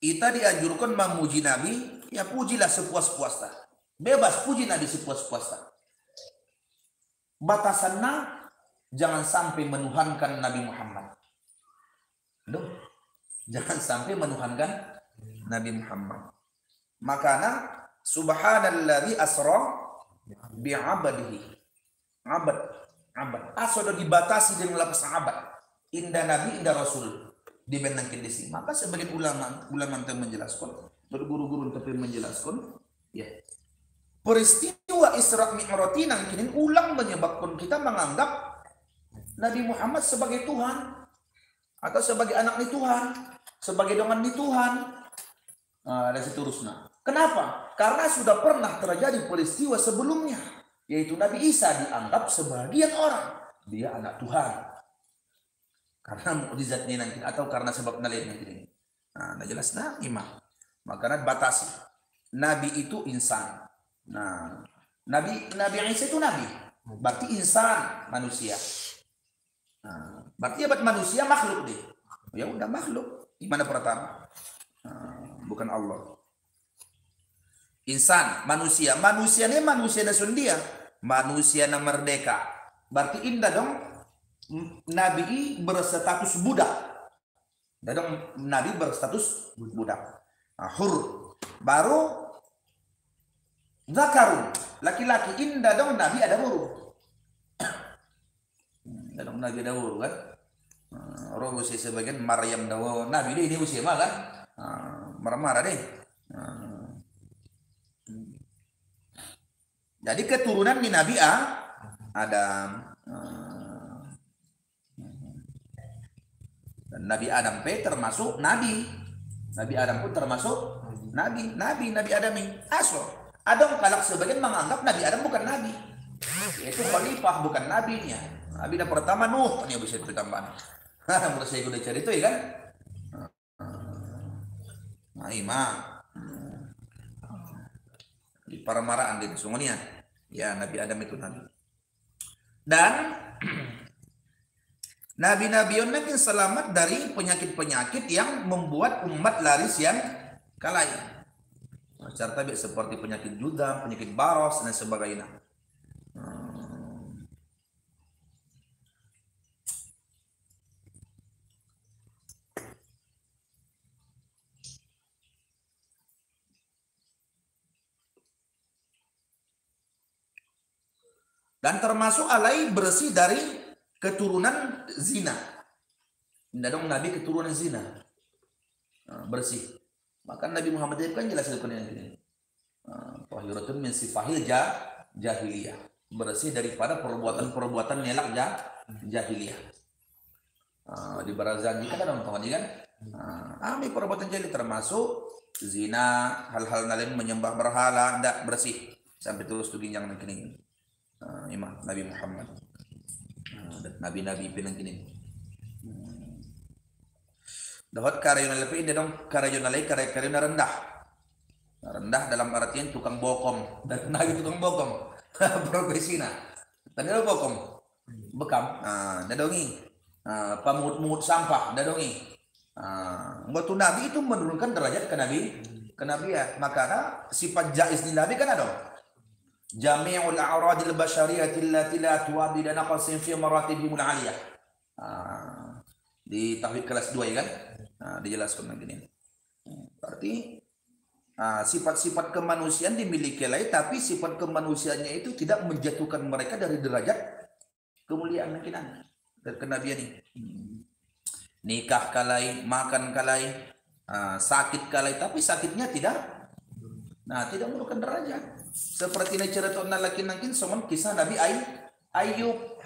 [SPEAKER 2] kita dianjurkan memuji Nabi, ya pujilah sepuas-puasnya. Bebas puji Nabi sepuas-puasnya. Batasannya jangan sampai menuhankan Nabi Muhammad. Jangan sampai menuhankan Nabi Muhammad. Makanya Subhanalladzi asra bi'abadihi. Abad, abad. Sudah dibatasi dengan lapas abad. Indah Nabi, indah Rasul. Dibenangkan di sini. Maka sebagian ulama, ulama yang menjelaskan, berguru-guru yang menjelaskan, ya. Peristiwa Isra Mi'raj ini kini ulang menyebabkan kita menganggap Nabi Muhammad sebagai Tuhan atau sebagai anak di Tuhan, sebagai dongan di Tuhan. Nah, dan seterusnya. Kenapa? Karena sudah pernah terjadi peristiwa sebelumnya, yaitu Nabi Isa dianggap sebagian orang dia anak Tuhan. Karena mukjizatnya nanti atau karena sebab lain nanti. Nah, nah jelas nah imam. Makanya batasi. Nabi itu insan. Nah, Nabi Nabi Isa itu nabi. Berarti insan manusia. Nah, berarti abad manusia makhluk deh. Ya udah makhluk. Gimana pertama? Nah, bukan Allah. Insan, manusia. Manusia ini manusia nasun dia. Manusia na merdeka. Berarti indah dong. Nabi berstatus budak. Dong Nabi berstatus budak. Nah, hur. Baru zakarun. Laki-laki indah dong Nabi ada huruf. Indah dong Nabi ada huruf kan. Uh, Roh usia sebagian Maryam dawa Nabi deh ini usia mah kan. Ah, marah-marah deh. Ah. Jadi keturunan di Nabi A, Adam. Ah. Dan Nabi Adam P termasuk Nabi. Nabi Adam pun termasuk Nabi. Nabi, Nabi Adam ini. Adam kalak sebagian menganggap Nabi Adam bukan Nabi. Itu khalifah bukan nabinya. Nabi yang pertama Nuh, ini bisa ditambahan. Menurut saya udah cari itu ya kan? Nah, ima. Di paramaraan di sungguhnya. Ya, Nabi Adam itu Nabi. Dan Nabi-nabi yang mungkin selamat dari penyakit-penyakit yang membuat umat laris yang kalai. Secara tabi seperti penyakit judam, penyakit baros, dan sebagainya. Dan termasuk alai bersih dari keturunan zina. Tidak Nabi keturunan zina. Nah, bersih. Maka Nabi Muhammad itu kan jelas yang ini. Tahiratun min sifahil ja, jahiliyah. Bersih daripada perbuatan-perbuatan nelak ja, jahiliyah. Ah, di Barazanji kan ada orang kan? Ah, Ami perbuatan jahiliyah termasuk zina, hal-hal lain menyembah berhala, tidak bersih. Sampai terus tu ginjang kini. Ah, Imam Nabi Muhammad. Ah, dan Nabi-nabi pinang kini. Dapat karayun lepi dia dong karayun alai karay karayun rendah. Rendah dalam artian tukang bokom dan nabi tukang bokom. Profesina. Tadi lo bokom. Bekam. Ah, dadongi. Ah, pamungut-mungut sampah dadongi. Ah, waktu nabi itu menurunkan derajat ke nabi ke nabi ya. Maka sifat jaiz di nabi kan ada. Jami'ul a'radil basyariyati allati la tuwabi dan aqasin fi maratibihimul aliyah. Ah, di tahwid kelas 2 ya kan? Nah, dijelaskan lagi nih. Berarti ah, sifat-sifat kemanusiaan dimiliki lain, tapi sifat kemanusiaannya itu tidak menjatuhkan mereka dari derajat kemuliaan mungkinan dari kenabian ini. Hmm. Nikah kalai, makan kalai, ah, sakit kalai, tapi sakitnya tidak. Nah, tidak menurunkan derajat. Seperti ini cerita laki nakin somon kisah Nabi Ayub.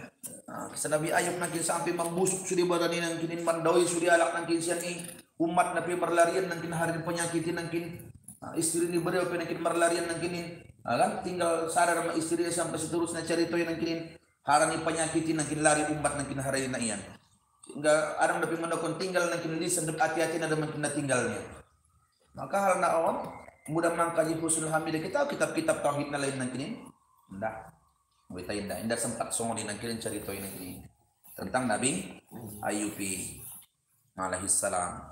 [SPEAKER 2] Nah, kisah Nabi Ayub nakin sampai membusuk sudah badan ini nakin mandoi sudah alak nakin siang ini umat Nabi merlarian nakin hari penyakit nakin nah, istri ini beliau penyakit merlarian nakin ini nah, kan? Tinggal sadar sama istri sampai seterusnya cerita nakin harani penyakit nakin lari umat nakin hari ini ian. Sehingga orang mendokon tinggal nakin lisan hati-hati ada makin tinggalnya. Maka hal na awam mudah mengkaji husnul hamidah kita kitab-kitab tauhid lain nakin Ndak. Kita indah, indah sempat songoni nangkirin cerita ini tentang Nabi Ayubi alaihi salam.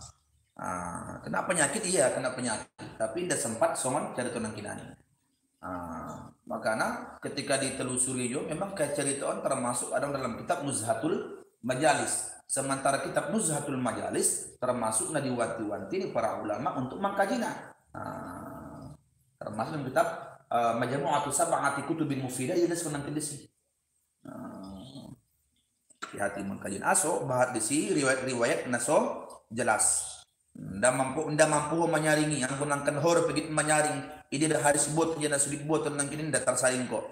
[SPEAKER 2] Ah, kena penyakit iya, kena penyakit, tapi indah sempat songon cerita nangkinan. Ah, makanya ketika ditelusuri jo memang keceritaan termasuk ada dalam kitab Nuzhatul Majalis. Sementara kitab Nuzhatul Majalis termasuk na diwanti-wanti para ulama untuk mengkajinya. Ah, termasuk dalam kitab majmu'atu sab'ati kutubin mufidah jelas kunang kedesi. Uh, hati mengkajian aso bahat desi riwayat-riwayat naso jelas. Nda mampu nda mampu menyaringi yang kunangkan hor pegit menyaring ini dah hari sebut sulit buat tentang kini dah tersaring kok.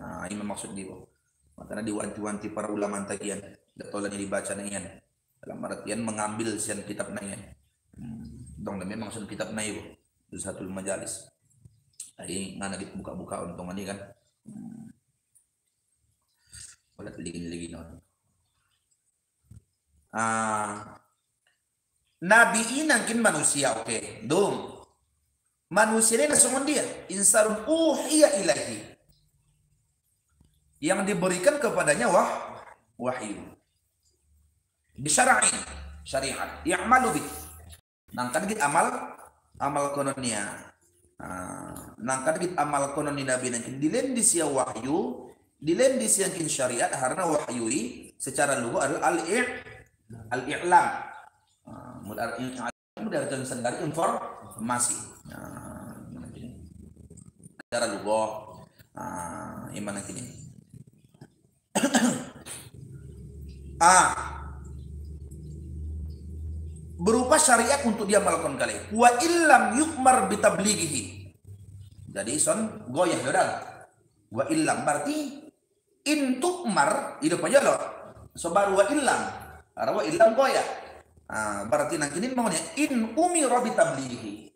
[SPEAKER 2] Nah, ini maksud dia. Makanya diwanti-wanti para ulama takian. Datolan yang dibaca nangian. Dalam artian mengambil sian kitab nangian. Hmm. Dong demi maksud kitab. Itu satu majalis. Ay nga nagit buka-buka untong ani kan. Wala tiligin-ligin nun. Ah, nabi inang kin manusia oke. Okay. Dum. manusia ini langsung dia insanun uhiya ilahi yang diberikan kepadanya wah wahyu bisyara'in syariat ya'malu bih nangkan git amal amal kononia Ah, nangkan git amal kononi nabi nangkin dilen di sia wahyu dilen di sia kin syariat karena wahyu i secara lugu adalah al i al i'lam mudar mudar dan sendiri informasi. Ah, gini? secara lugu. Ah gimana gini ah berupa syariat untuk dia melakukan kali. Wa illam yukmar bitablighihi jadi son goyah dodal wa illam berarti in tukmar hidup aja loh. So baru wa illam. Wa illam goyah. Ah, berarti nanti ini maunya in umi bitablighihi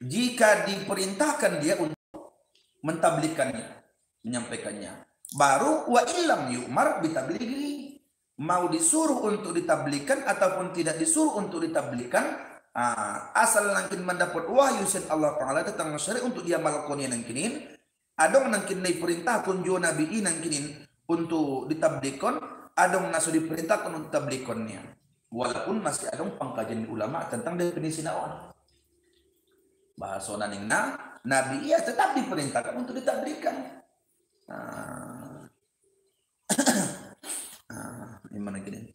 [SPEAKER 2] jika diperintahkan dia untuk mentablikannya menyampaikannya. Baru wa illam yukmar bitablighihi mau disuruh untuk ditablikan ataupun tidak disuruh untuk ditablikan ah, asal nangkin mendapat wahyu sin Allah Taala tentang syariat untuk dia melakukan yang nangkinin adong nangkin nai perintah pun jo nabi ini nangkinin untuk ditablikon adong nasu diperintahkan untuk tablikonnya. Walaupun masih adong pengkajian ulama tentang definisi naon. Bahasa naningna nabi iya tetap diperintahkan untuk ditablikan. Ah. Ah, gimana gini?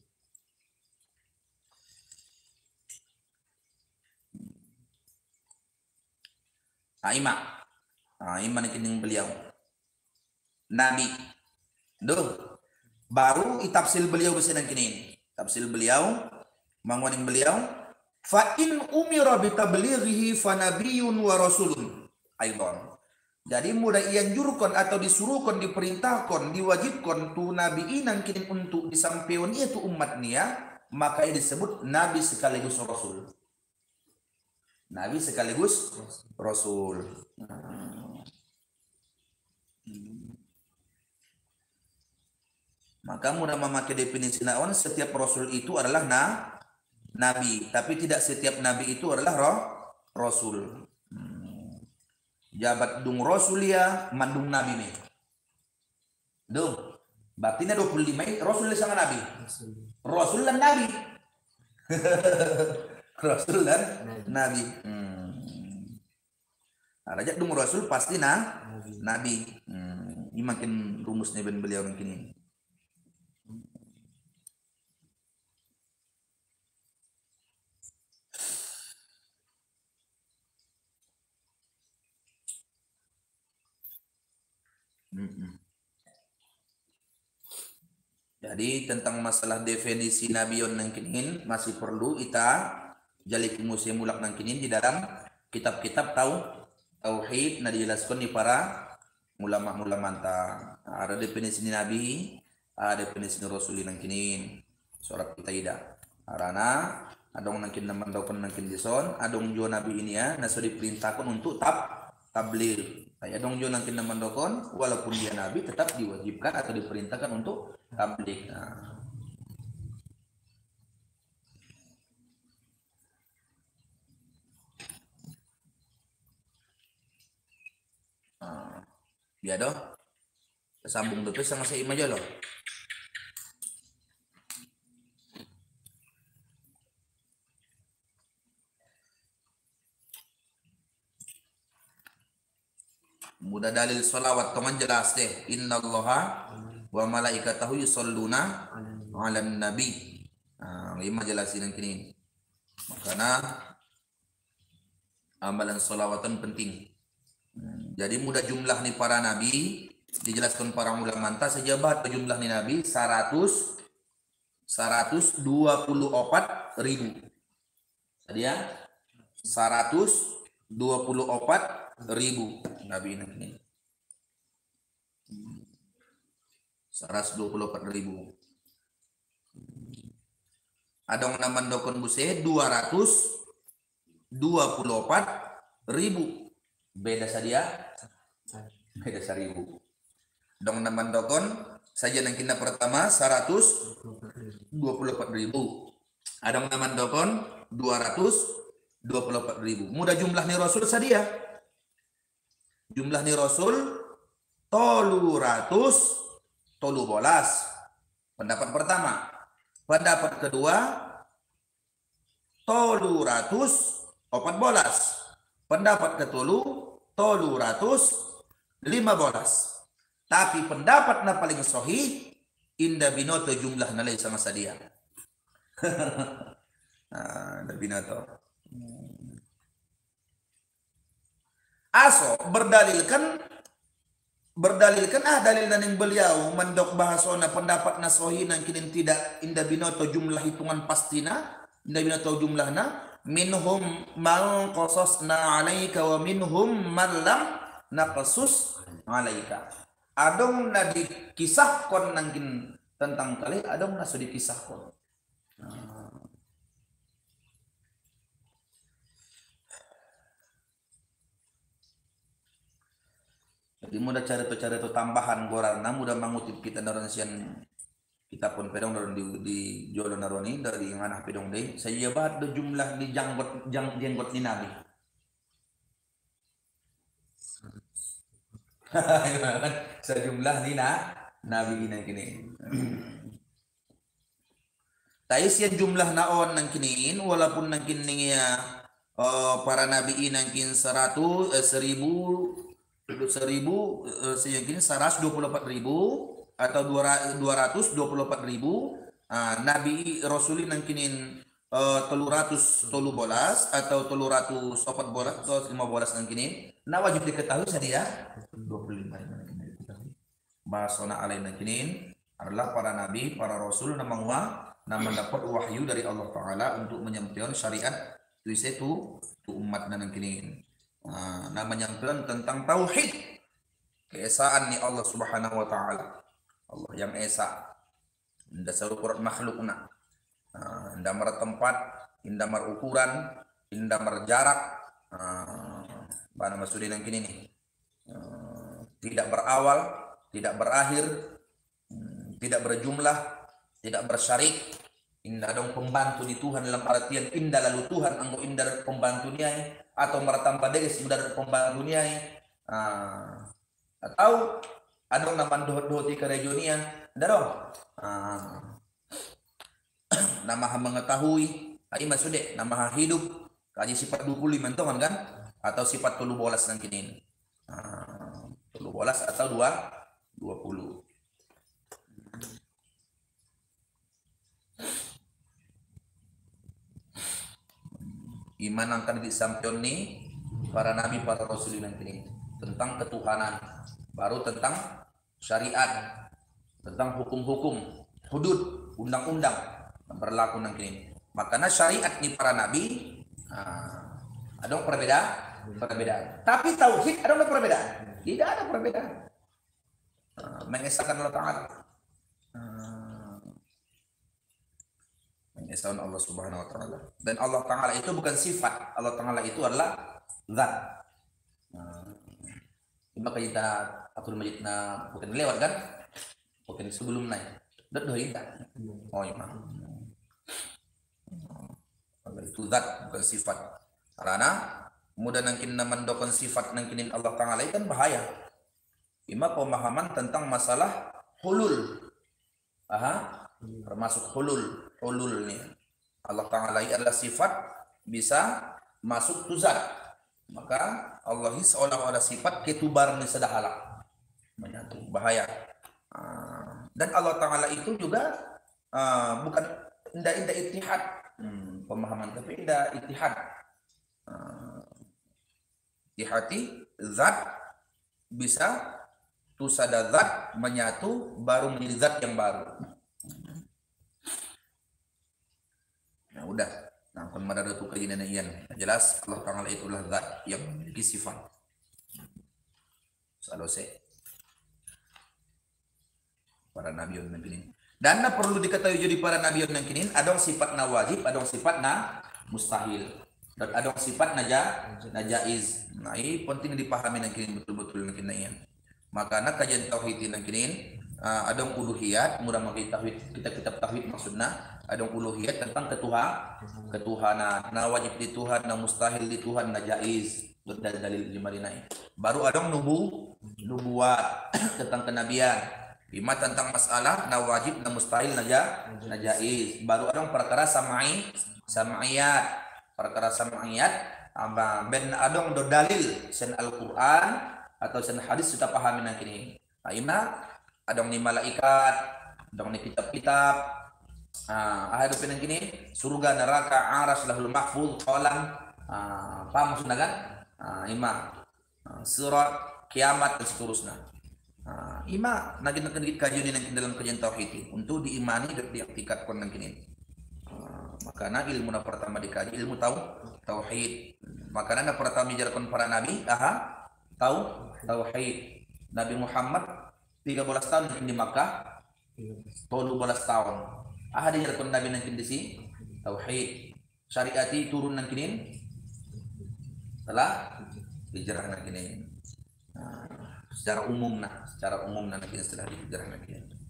[SPEAKER 2] Aima. Aima kining beliau. Nabi. Duh. Baru itafsil beliau besenang kini. Tafsil beliau. Mangwaning beliau. Fa in umira bitablighihi fa nabiyyun wa rasulun. Aidan. Jadi mudah ianjurkan atau disuruhkan, diperintahkan, diwajibkan tu nabi inang kini untuk disampaikan itu umat nia, maka ini disebut nabi sekaligus rasul. Nabi sekaligus rasul. Maka mudah memakai definisi naon setiap rasul itu adalah na nabi, tapi tidak setiap nabi itu adalah roh rasul. Jabat dung rasulia mandung nabi me dung batina 25 rasul sama nabi? Rasul dan nabi. Rasul dan nabi. Hmm. nah, dung rasul pasti na nabi. Hmm. ini makin rumusnya ben beliau mungkin ini Jadi tentang masalah definisi nabiyon nang kinin masih perlu kita jalik musim mulak nang kinin di dalam kitab-kitab tahu tauhid na dijelaskan di para ulama-ulama ta ada definisi nabi ada definisi rasul nang kinin. Surat kita ida arana adong nang kin naman daw nang kin dison adong jo nabi ini ya naso diperintahkan untuk tab tabligh Kayak dong jo nanti naman dokon, walaupun dia nabi tetap diwajibkan atau diperintahkan untuk tabligh. Nah. Nah, ya doh. Sambung tuh sama si aja loh. Mudah dalil salawat teman jelas deh. Inna allaha wa malaikatahu yusalluna ala nabi. Nah, lima jelasin yang kini. Makanya amalan salawatan penting. Hmm, Jadi mudah jumlah nih para nabi dijelaskan para ulama manta sejabat jumlah nih nabi 100 124 ribu. Tadi ya 124 ribu nabi ini. 124 ribu. Ada yang nama dokon buse 224 ribu. Beda saja. Beda seribu. Dong nama dokon saja yang kita pertama 124 ribu. Ada yang nama dokon 224 24 ribu. Mudah jumlah ni Rasul sadia. Jumlah ni Rasul tolu ratus tolu bolas. Pendapat pertama. Pendapat kedua tolu ratus opat bolas. Pendapat ketulu tolu ratus lima bolas. Tapi pendapat na paling sahih inda binoto jumlah nalai sama sadia. ah, inda binoto. Aso berdalilkan berdalilkan ah dalil yang beliau mendok bahasona pendapat nasohi nang kinin tidak inda binoto jumlah hitungan pastina inda binoto jumlahna minhum man qasasna alaika wa minhum man lam naqasus alaika. Adong na dikisahkon nangkin tentang kali adong na so dikisahkon Jadi mudah cara tu cara tu tambahan gorana mudah mengutip kita naron sian kita pun pedong naron di di jual naroni dari ngana pedong deh. Saya bahat do jumlah di janggot jang ni nabi. Sejumlah ni na nabi ini kini. Tapi sian jumlah naon nang kiniin walaupun nang kini ya uh, para nabi ini nangkin seratus eh, seribu seribu eh, sehingga seratus dua puluh empat ribu atau dua ratus dua puluh empat ribu. Ah, nabi rasulin nangkinin uh, telu ratus telu bolas atau telu ratus empat bolas atau lima bolas nangkinin nah wajib diketahui saja ya. dua puluh lima bahasona alaih nangkinin adalah para nabi para rasul nama nah mendapat wahyu dari Allah Taala untuk menyampaikan syariat itu itu umat nangkinin Nah, namanya tentang tauhid keesaan ni Allah Subhanahu wa taala. Allah yang esa. Indah sarukurat makhlukna. Nah, indah mar tempat, indah mar ukuran, indah mar jarak. Nah, bana masudin yang kini nih. Nah, tidak berawal, tidak berakhir, hmm, tidak berjumlah, tidak bersyarik, indah dong pembantu di Tuhan dalam artian indah lalu Tuhan anggo indah pembantunya atau mertampa deges dari pembantu dunia uh, atau ada nama dohot dohoti ke regionia ada dong. Uh, nama mengetahui. Ai masude nama hidup. Kaji sifat 25 mentongan kan atau sifat tulu bolas nanti ini. Uh, tulu bolas atau dua 20 iman akan disampaikan nih? Para nabi para rasul ini. Tentang ketuhanan. Baru tentang syariat. Tentang hukum-hukum. Hudud. Undang-undang. Yang berlaku nanti makanya syariat nih para nabi nah, ada perbedaan perbedaan tapi tauhid ada perbedaan? Tidak ada perbedaan. Nah, mengesahkan Allah Taala Ihsan Allah Subhanahu wa taala. Dan Allah taala itu bukan sifat. Allah taala itu adalah zat. Maka kita atur majid na bukan lewat kan? Bukan sebelum naik. Dak doh tidak. Oh iya. Allah itu zat bukan sifat. Karena mudah nangkin dokon sifat nangkinin Allah taala itu kan bahaya. Ima pemahaman tentang masalah hulul. Aha, termasuk hulul ulul nih. Allah Ta'ala adalah sifat bisa masuk tuzat. Maka Allah seolah-olah sifat ketubar ni sedahala. Menyatu, bahaya. Ah, dan Allah Ta'ala itu juga uh, bukan indah indah itihad. Hmm, pemahaman tapi indah itihad. Uh, itihati zat bisa tusada zat menyatu baru menjadi zat yang baru. Nah, udah. Nah, kon madada tu kainan iyan. Jelas Allah Taala itulah zat yang memiliki sifat. Salose. Para nabi yang kini. Dan perlu diketahui jadi para nabi yang kini ada sifat na wajib, ada sifat na mustahil. Dan ada sifat na ja, na jaiz. Nah, ini penting dipahami yang kini betul-betul yang kini iyan. Maka nak kajian tauhid yang kini uh, ada uluhiyat, mudah makai tauhid kita kitab tauhid maksudnya adong uluhiyat tentang ketuha ketuhanan. Na wajib di Tuhan na mustahil di Tuhan na jaiz. Dalil dalil lima dinai baru adong nubu nubuat tentang kenabian. Lima tentang masalah na wajib na mustahil na ja na jaiz. Baru adong perkara samai samaiyat perkara samaiyat amba ben adong do dalil sen Al-Qur'an atau sen hadis sudah pahami nang kini Aina adong ni malaikat adong ni kitab-kitab Ah, ada pinang gini, surga, neraka, aras, lahul mahfuz, kolam, ah, apa maksudnya kan? Ah, ima, ah, surat, kiamat dan seterusnya. Ah, ima, nagin nagin kajian ini dalam kajian tauhid untuk diimani dan diaktifkan nang kini. Ah, makanya ilmu na pertama dikaji ilmu tahu tauhid. Makanya na pertama dijarkan para nabi, aha, tahu tauhid. Nabi Muhammad 13 tahun di Makkah, 12 tahun Ah dia rekon nabi nang kini si tauhid. Syariati turun nang kini setelah hijrah nang kini. Nah, secara umum nah, secara umum nang kini setelah hijrah nang kini.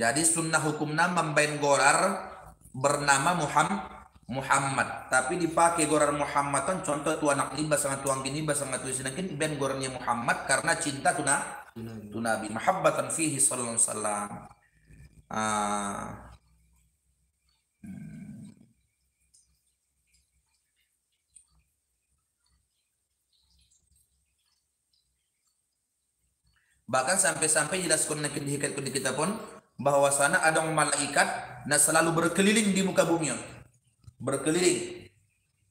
[SPEAKER 2] Jadi sunnah hukumna membain gorar bernama Muhammad Muhammad. Tapi dipakai gorar Muhammad kan contoh tu anak liba sangat tuang gini sangat tuh sinakin ben gorarnya Muhammad karena cinta tuna tu nabi. Mahabbatan fihi sallallahu alaihi wasallam. Ah. Hmm. bahkan sampai-sampai jelaskan nak dihikat di kita pun bahwa sana ada malaikat na selalu berkeliling di muka bumi. Berkeliling.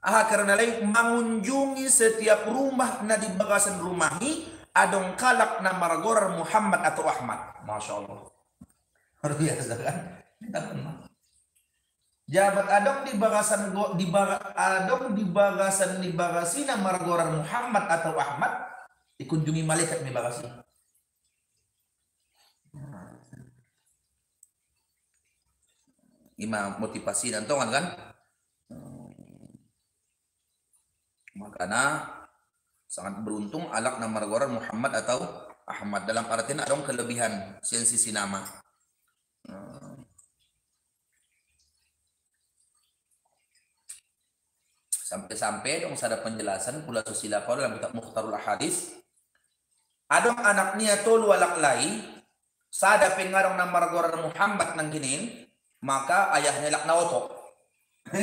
[SPEAKER 2] Ah karena lain mengunjungi setiap rumah na di bagasan rumahi adong kalak na margorar Muhammad atau Ahmad. Masya Allah. Luar biasa kan? Jabat adong di bagasan di baga, adong di bagasan di bagasina margorar Muhammad atau Ahmad dikunjungi malaikat di bagasi ima motivasi dan tongan kan? Makanya sangat beruntung alak nama goran Muhammad atau Ahmad. Dalam artian ada kelebihan sisi nama. Sampai-sampai dong ada penjelasan pula susila kau dalam kitab Mukhtarul Hadis adong anaknya tolu alak lai sada pengarong nama goran Muhammad nang kinin maka ayahnya lak naoto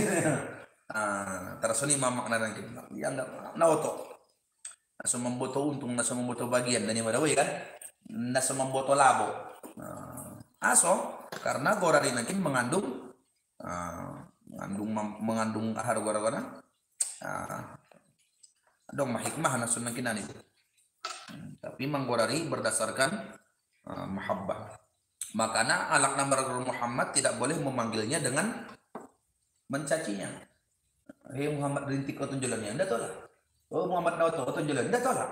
[SPEAKER 2] ah tersuni mamak na kita ya enggak naoto naso memboto untung naso memboto bagian. Dan yang kan? Naso memboto labo. Nah, aso karena gorari nanti mengandung uh, mengandung mengandung ahar gora-gora uh, dong mahikmah naso nanti nani. Hmm, tapi manggorari berdasarkan uh, mahabbah Makanya alak nama Muhammad tidak boleh memanggilnya dengan mencacinya. Hei Muhammad rintik kau tunjulannya, anda tolak. Oh Muhammad Nawato kau tunjulan, anda tolak.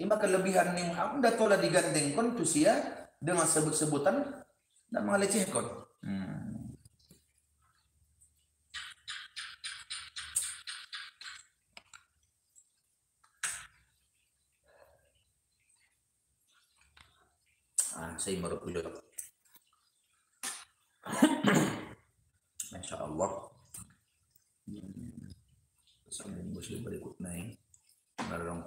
[SPEAKER 2] Ima kelebihan ni Muhammad, anda tolak digandeng kon tusia dengan sebut-sebutan dan mengalecehkan. Hmm. ah saya merubah Masya Allah. Hmm. Pesan muslim berikutnya. Yang barang